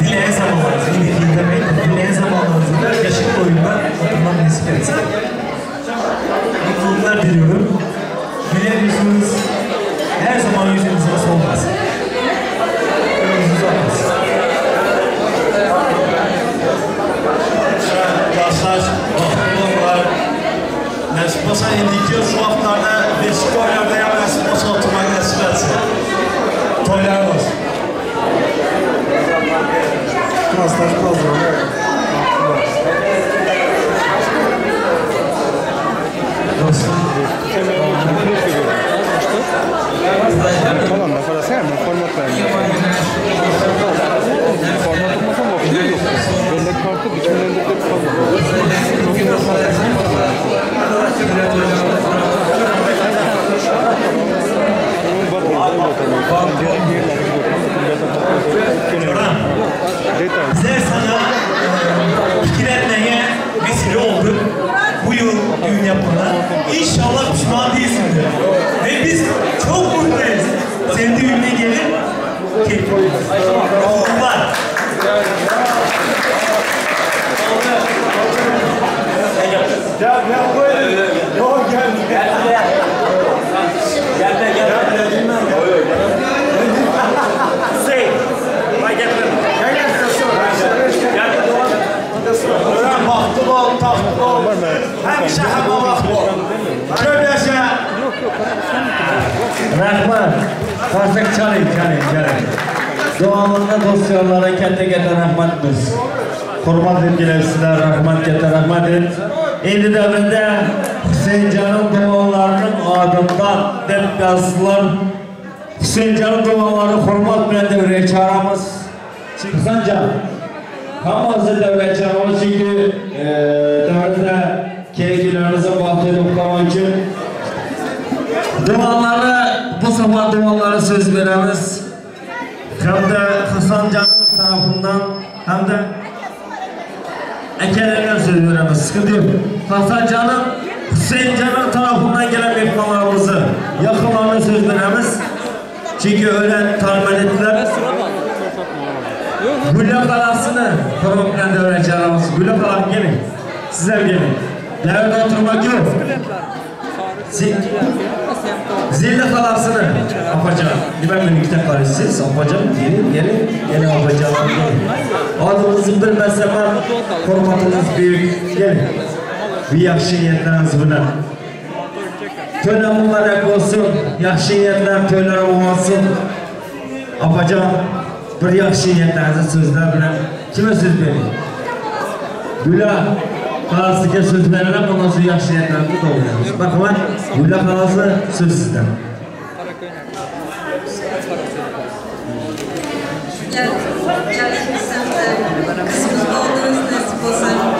dileyen zamanlarınızı, yine değil demeyin, dileyen zamanlarınızı yaşık boyunda oturmam nasip etsin. Mutluluklar diliyorum. Güler yüzünüz her zaman yüzünüzde solmasın. Önünüzü. Dostlar, oğlumlar, nasip olsa indiki şu vaxtlarda beşik oylarda ya nasip olsa oturmak nasip etsin. Toylar olsun. Klaslar kazanıyor. Tamam para sen mi? Format vermiyorum. Format olmasa mı okuyor yok. Bellek kartı biçimlerinde de Bize sana e, fikir etmeye vesile. Bu yıl düğün yapmana. İnşallah pişman değilsindir. Ve biz çok mutluyuz. Senin düğününe gelip keyif Mutluluklar. Gel gel böyle. Yok gel. Gel gel. Gel gel gel. Bilmem. Gel gel. Gel. Öğren bahtı bol, tahtı bol. Hemşe hem Allah bol. Köbeşe. Rahmat. Qarsak chaling, chaling, chaling. Duolarga do'stlarga katta katta rahmatimiz. Hurmat deb kelasizlar, rahmat katta rahmat deb. Endi davrada Husaynjonim duolarining odimdan hammamizni davraga chaqiramiz chunki e, davrada kelgularimizni baxtli o'qitmoq uchun duoları bu sabah duaları söz veremiz. Sizler gelin. Nerede oturmak yok. Zil, zilde kalasını yapacağım. Ben benim kitap var siz yapacağım. Gelin gelin. Yine yapacağım. Adınızı bilmezsem ben formatınız büyük. Gelin. Bir yaxşı niyetleriniz bilen. Töle mübarek olsun. Yaxşı niyetler töler olmasın. Yapacağım. Bir yaxşı niyetlerinizi sözler bilen. Kime söz vereyim? Gülah Xalosika so'zlaridan mana shu yaxshiliklarni to'g'rilaymiz. Marhamat, mulla xalosi so'z sizdan. Kızımız doğduğunuz nasip olsun.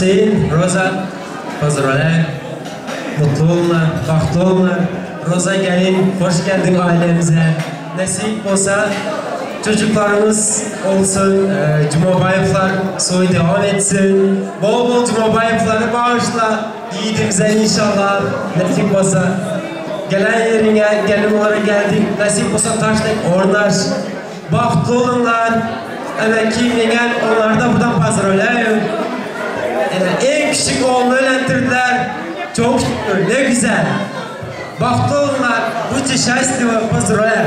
Hüseyin, Roza, Hazırolay, mutlu olunlar, bahtlı olunlar. Roza gelin, hoş geldin ailemize. Nasip olsa çocuklarımız olsun, e, Cumabayevlar soyu devam etsin. Bol bol Cumabayevları bağışla. Yiğidimize inşallah nasip olsa. Gelen yerine, gelin olarak geldik. Nasip olsa taşlık oynar. Bahtlı olunlar. Evet kimliğen onlar da buradan pazar olayım. En küçük oğlunu öğrendirdiler. Çok şükür, ne güzel. Bahtlı olunlar. Bu çeşitli ve pazar olayım.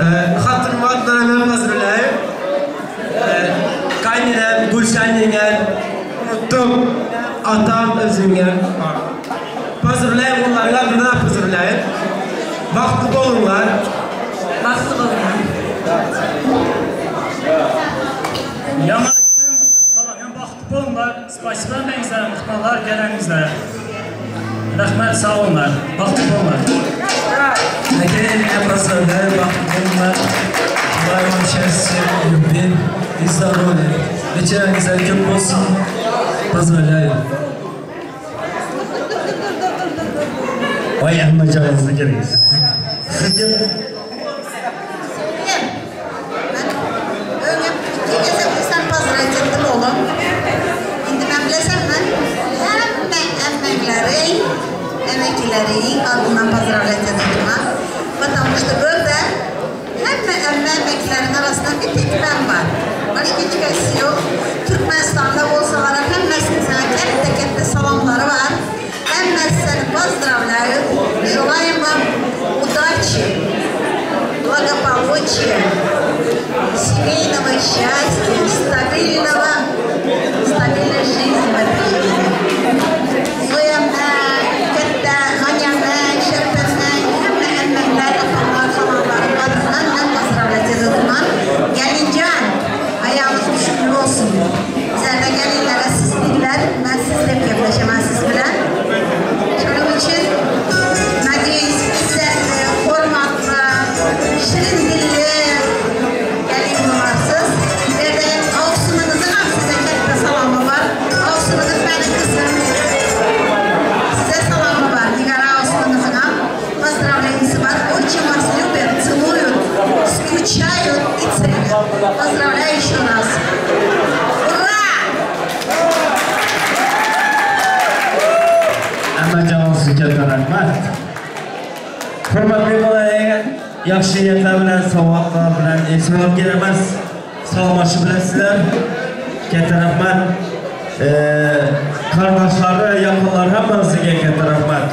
Ee, hatırım adlarına hazırlayayım. Ee, kayninem, Gülşen yengen, unuttum. Atam, özümgen. Hazırlayayım onların adına baxtli bo'linglar baxtli bo'linglar Yangi kun qalag'an baxtli bo'linglar спасибо mengizlar mehmonlar kelingizlar rahmat sog' bo'linglar baxtli bo'linglar Again, образование, бахтумна, желаю вам счастья, любви и здоровья. Вечера не Vay anlayacağınızı gerekiz. Öyle sen pazara gittin oğlum. Şimdi ben bilesem ben hemen emekleri, emeklileri ardından pazara getirdim ha. Потому что burada hemen emme emeklilerin arasında bir tek ben var. Başka hiç kimse yok. Türkmenistan'da olsalar hemmesinin sana kette kette salamları var. Hemmesi seni поздравляют. Желаем благополучия, семейного счастья, стабильного, yaxshi niyatlar bilan, savoblar bilan e'tibor kelamas. Salomashib bilasizlar. Katta rahmat. Qarindoshlari, yaqinlar hammasiga katta rahmat.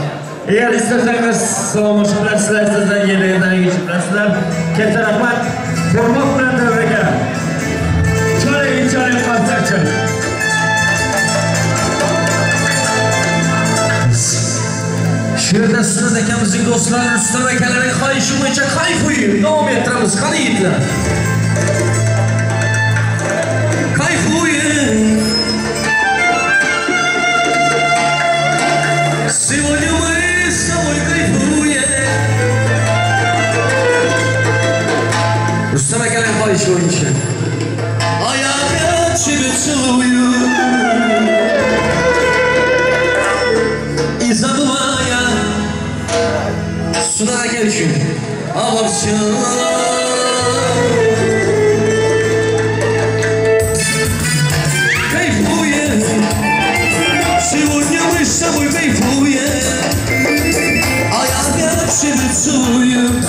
Agar istasangiz salomlashib bilasizlar, istasangiz yerlardan yechib bilasizlar. Katta rahmat. Hurmat bilan davraga. Shu yerda Sunnat akamizning do'stlari Rustam akalarning xohishi bo'yicha kayf o'yin davom ettiramiz. Qani yigitlar. Kayf o'yin. Сегодня мы с тобой кайфуем. Rustam akalar xohishi bo'yicha. А я опять тебя целую. Сюда gelişim обо всем Кайфуем Сегодня мы с тобой кайфуем А я опять тебя целую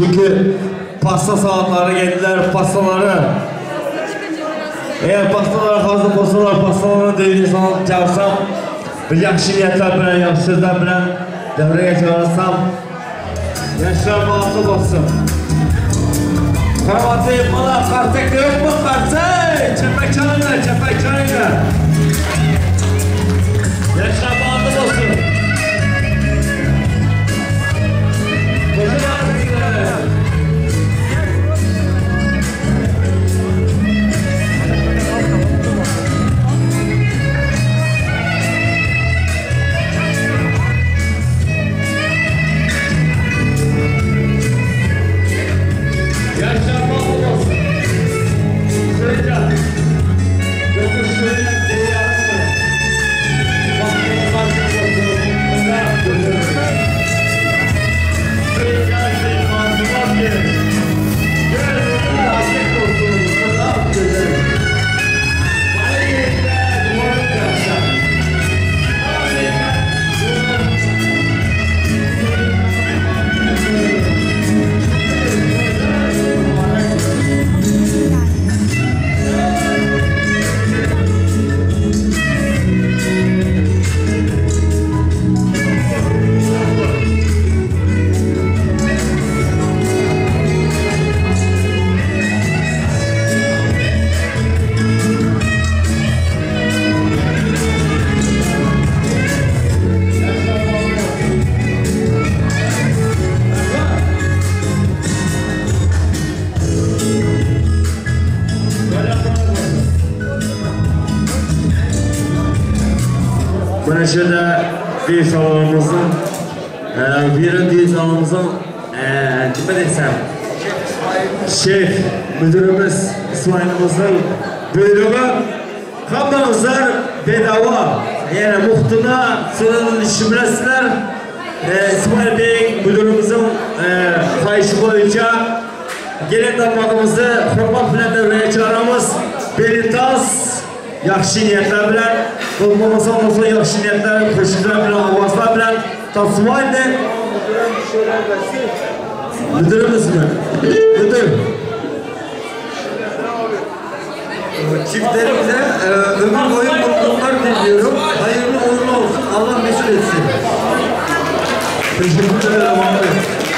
Çünkü pasta saatleri geldiler, pastaları. Eğer pastalar hazır olsalar, pastaların devrini sana çağırsam, bir yaxşı niyetler bilen, yaxşı sözler bilen devreye çağırsam, yaşlar mağazı olsun. Kravatı bana kartek yok mu Buna şöyle bir salonumuzun, e, bir düğün salonumuzun, e, desem, şef, müdürümüz İsmail'imizin buyruğu, hamdamızlar bedava. Yani muhtuna sınırın işi bilesizler. E, İsmail Bey müdürümüzün e, kayışı boyunca gelin damadımızı hürmet bilen devreye çağıramız. Belitas, yaxşı niyetler bilen, olmamasa olmasa yaxşı niyetler, koşucular bilen, avazlar bilen tasmaydı. Müdürümüz mü? Müdür. Çiftlerimize e, ömür boyu mutluluklar diliyorum. Hayırlı uğurlu olsun. Allah mesut etsin. Teşekkür ederim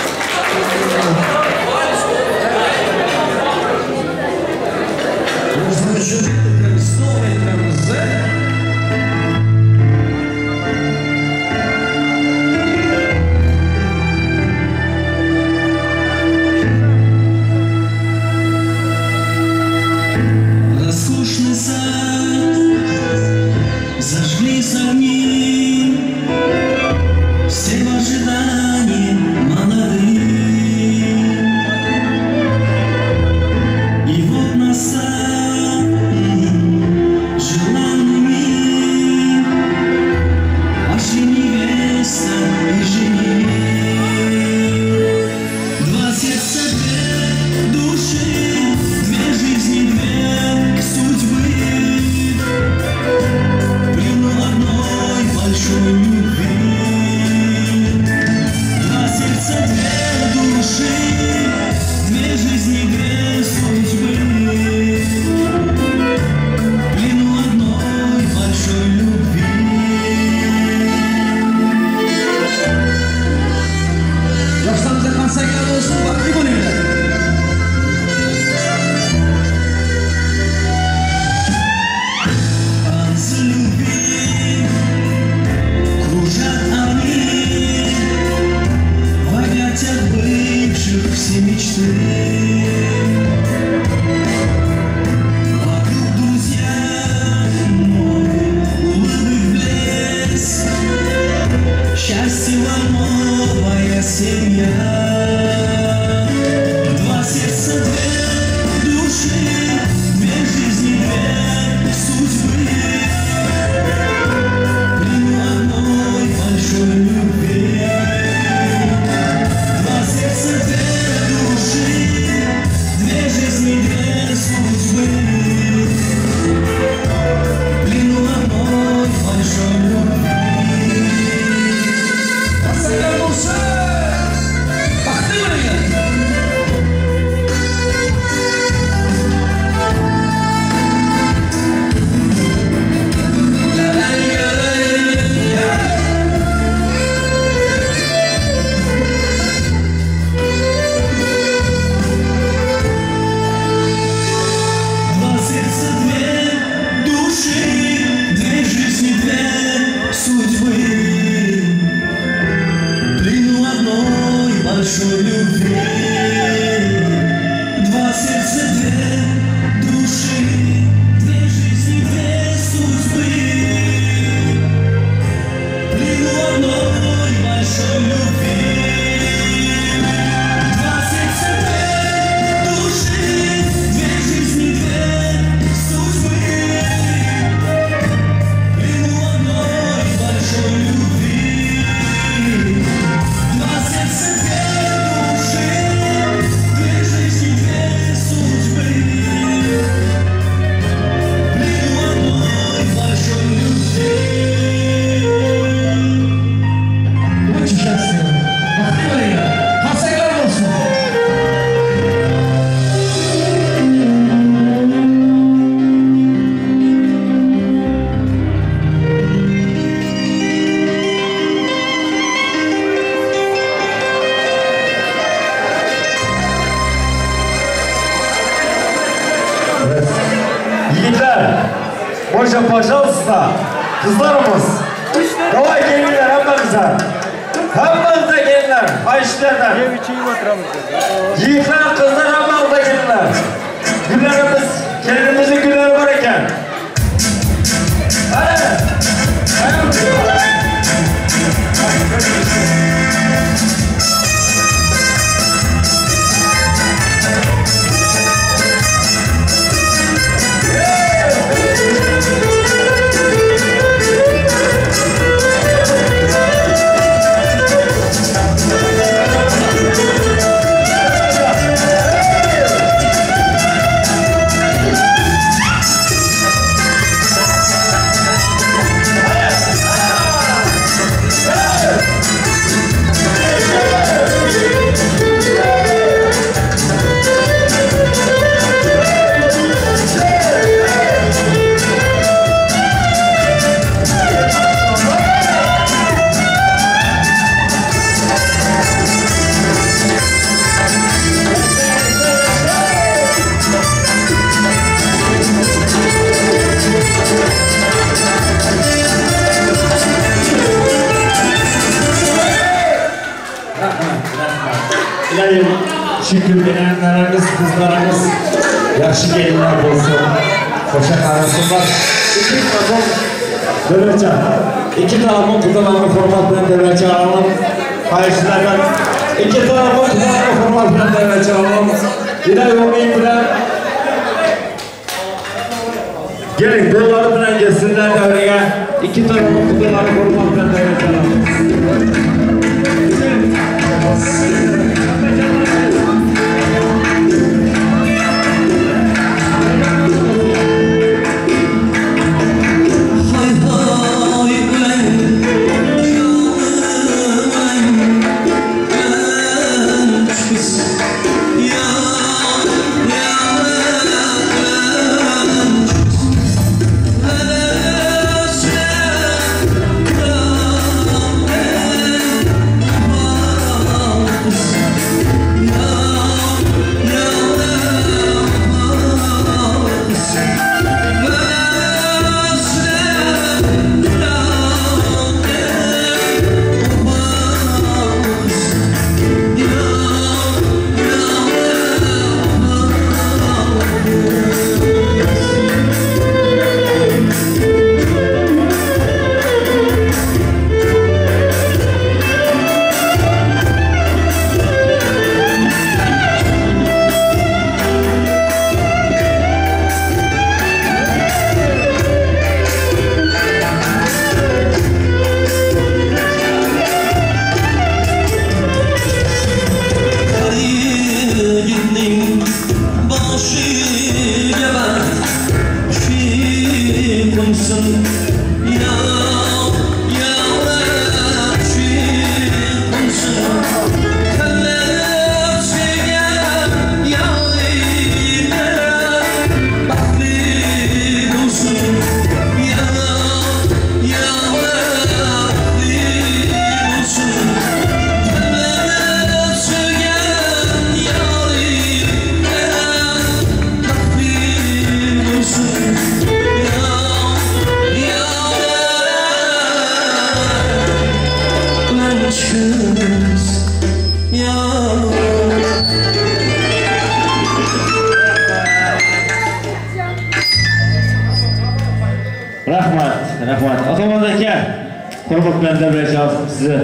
sizni.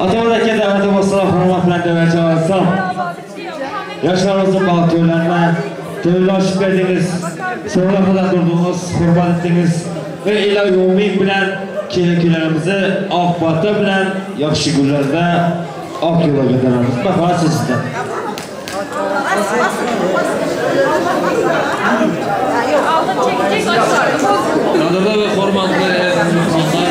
Atamada akalar adab assalom hurmatlarni va jonson yoshlarimizni baxt to'ylarni to'ylashib berdingiz so'raqada turdingiz hurmat etdingiz. Va ila yo'ming bilan kelin kunlarimizni oq bota bilan yaxshi kunlarda oq yo'lga taramiz bahor sizdan Nadirlar ve hormatlı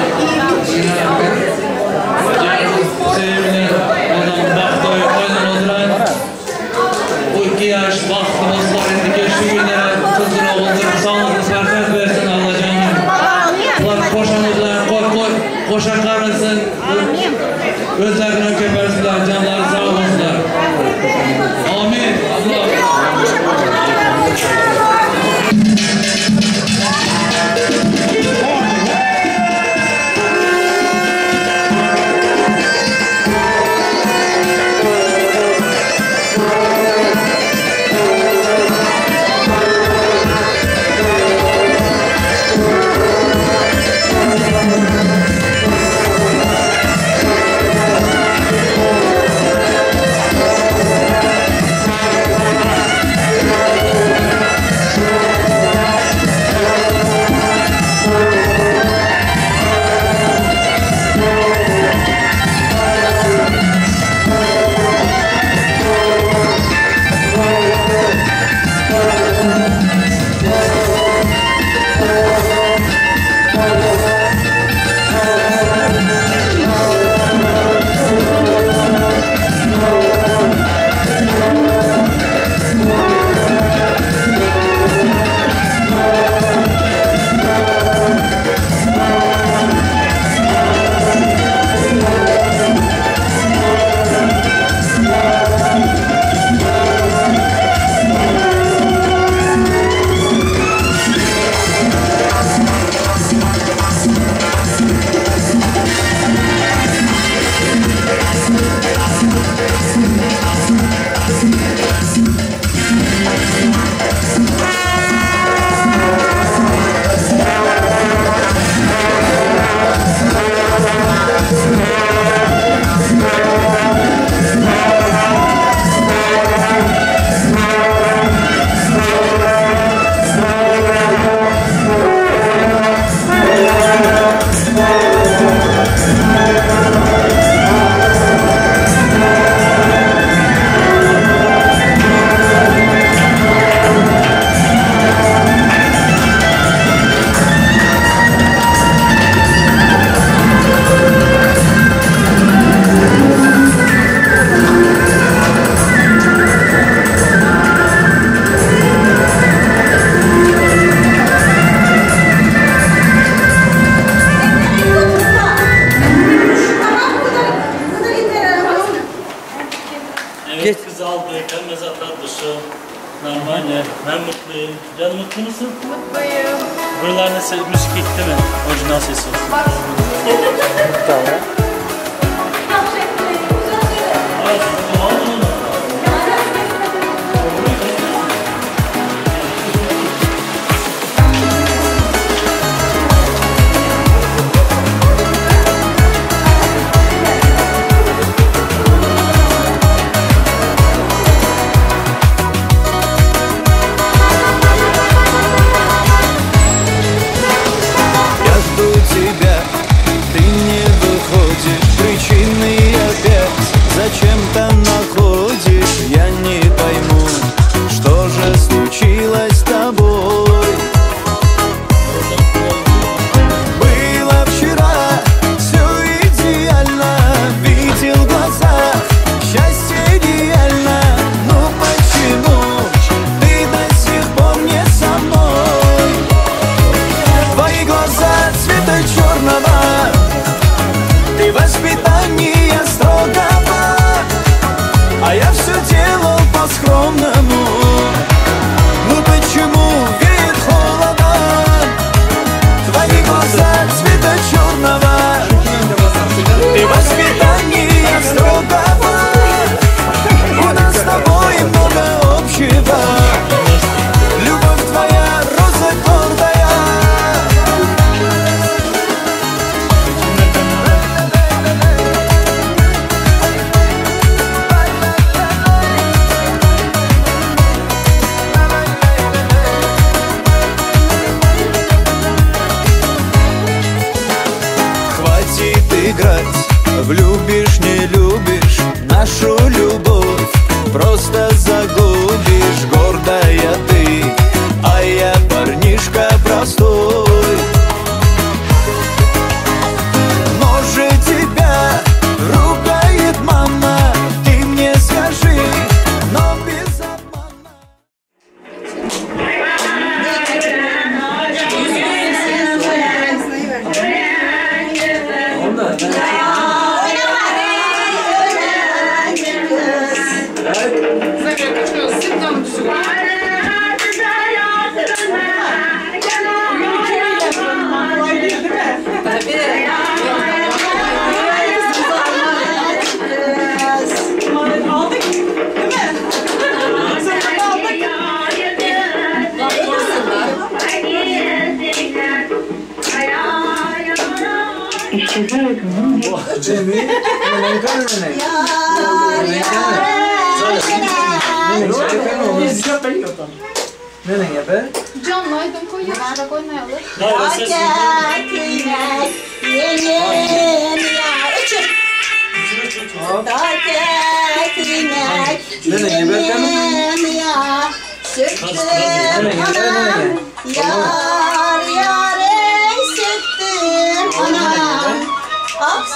Gözlerinden kepersinler, canları sağ olasınlar. Amin. Allah. Yeğen ya gider, anam? Yar yare süttüm anam Ak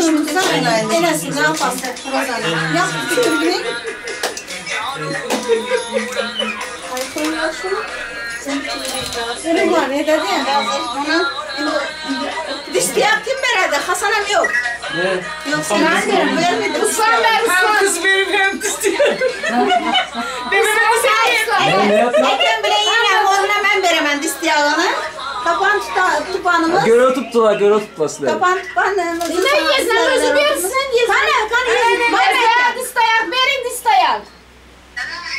Tutsana En azından pasta Ramazan Yap şunu Senin var ne dedi? Ona Distiyak kim verdi? Hasan em yok. Ne? Yok sen vermedi. Islan ver, ıslan. Kız benim hem. Benim hem Ne yapıyor? Ekrem bile yine oğluna ben veremem distiyağını. Kapan tuta, tupanımız. Göre tuttular, göre tutmasınlar. Kapan tupanımız. Ne yesin özü versin yesin. Kana kana yesin. Bana ya distayak verin distayak.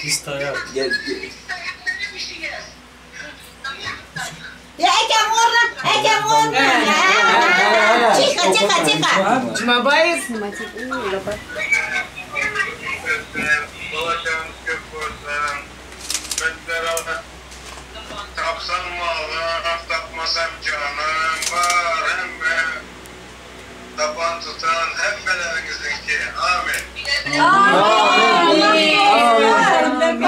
İstaya. Gel, gel. Ya Ekrem oğluna, Ekrem oğluna. Çıka çıka çıka. Cuma bayız. Dolaşan kök olsun. Betlere tapsam malı, tapmasam canım var emme. Taban tutan hep belenizin Amin.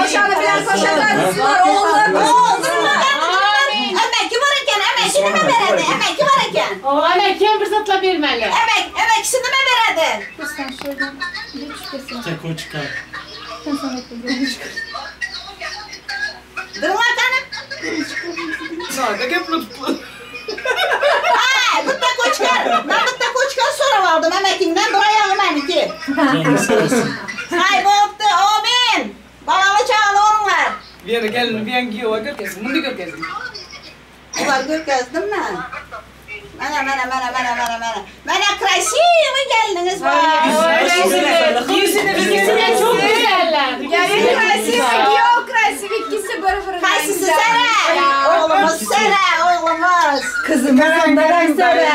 Koşalım biraz koşalım. Oğlum, oğlum. Ama kim varken ama şimdi mi veredi? Ama Emekken bir zatla vermeli. Emek, emeksini mi veredin? Sen şuradan bir çıkasın. Tek o çıkar. Sen sana bir Durun bakalım. Yapmadık Ha, gıtta koçkar. Ben gıtta koçkar sonra aldım emekinden. Buraya alım eminki. Canım sağ olsun. Kayboldu, amin. Balalı çağlı onunlar. Bir yere gelin bir yan giyiyor. Gör kesin. Bunu gör kesin. Ulan gör gezdim ben. Mene mene mene mene mene mene. Mene krasivi geldiniz var. Yüzüne yüzüne çok güzeller. Gelin krasivi, yok krasivi. İkisi böyle Kaysısı sere. Oğlumuz sere, oğlumuz. Kızımızın da sere.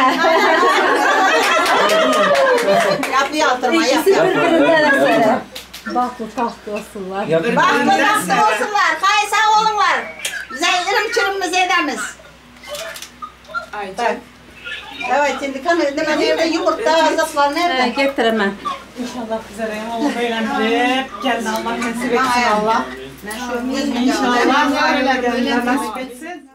Yap yaltırma, yap İkisi yap. birbirinden sere. Baklı tahtlı olsunlar. Baktı baktı olsunlar. Kaysa oğlumlar. Bize ırım çırımımızı edemiz. Aycan. Evet şimdi kan hemen evde yumurta azaplar nerede? Getiremem. İnşallah bize reyhan olur hep geldi Allah nasip etsin Allah. İnşallah. İnşallah öyle geldi nasip etsin.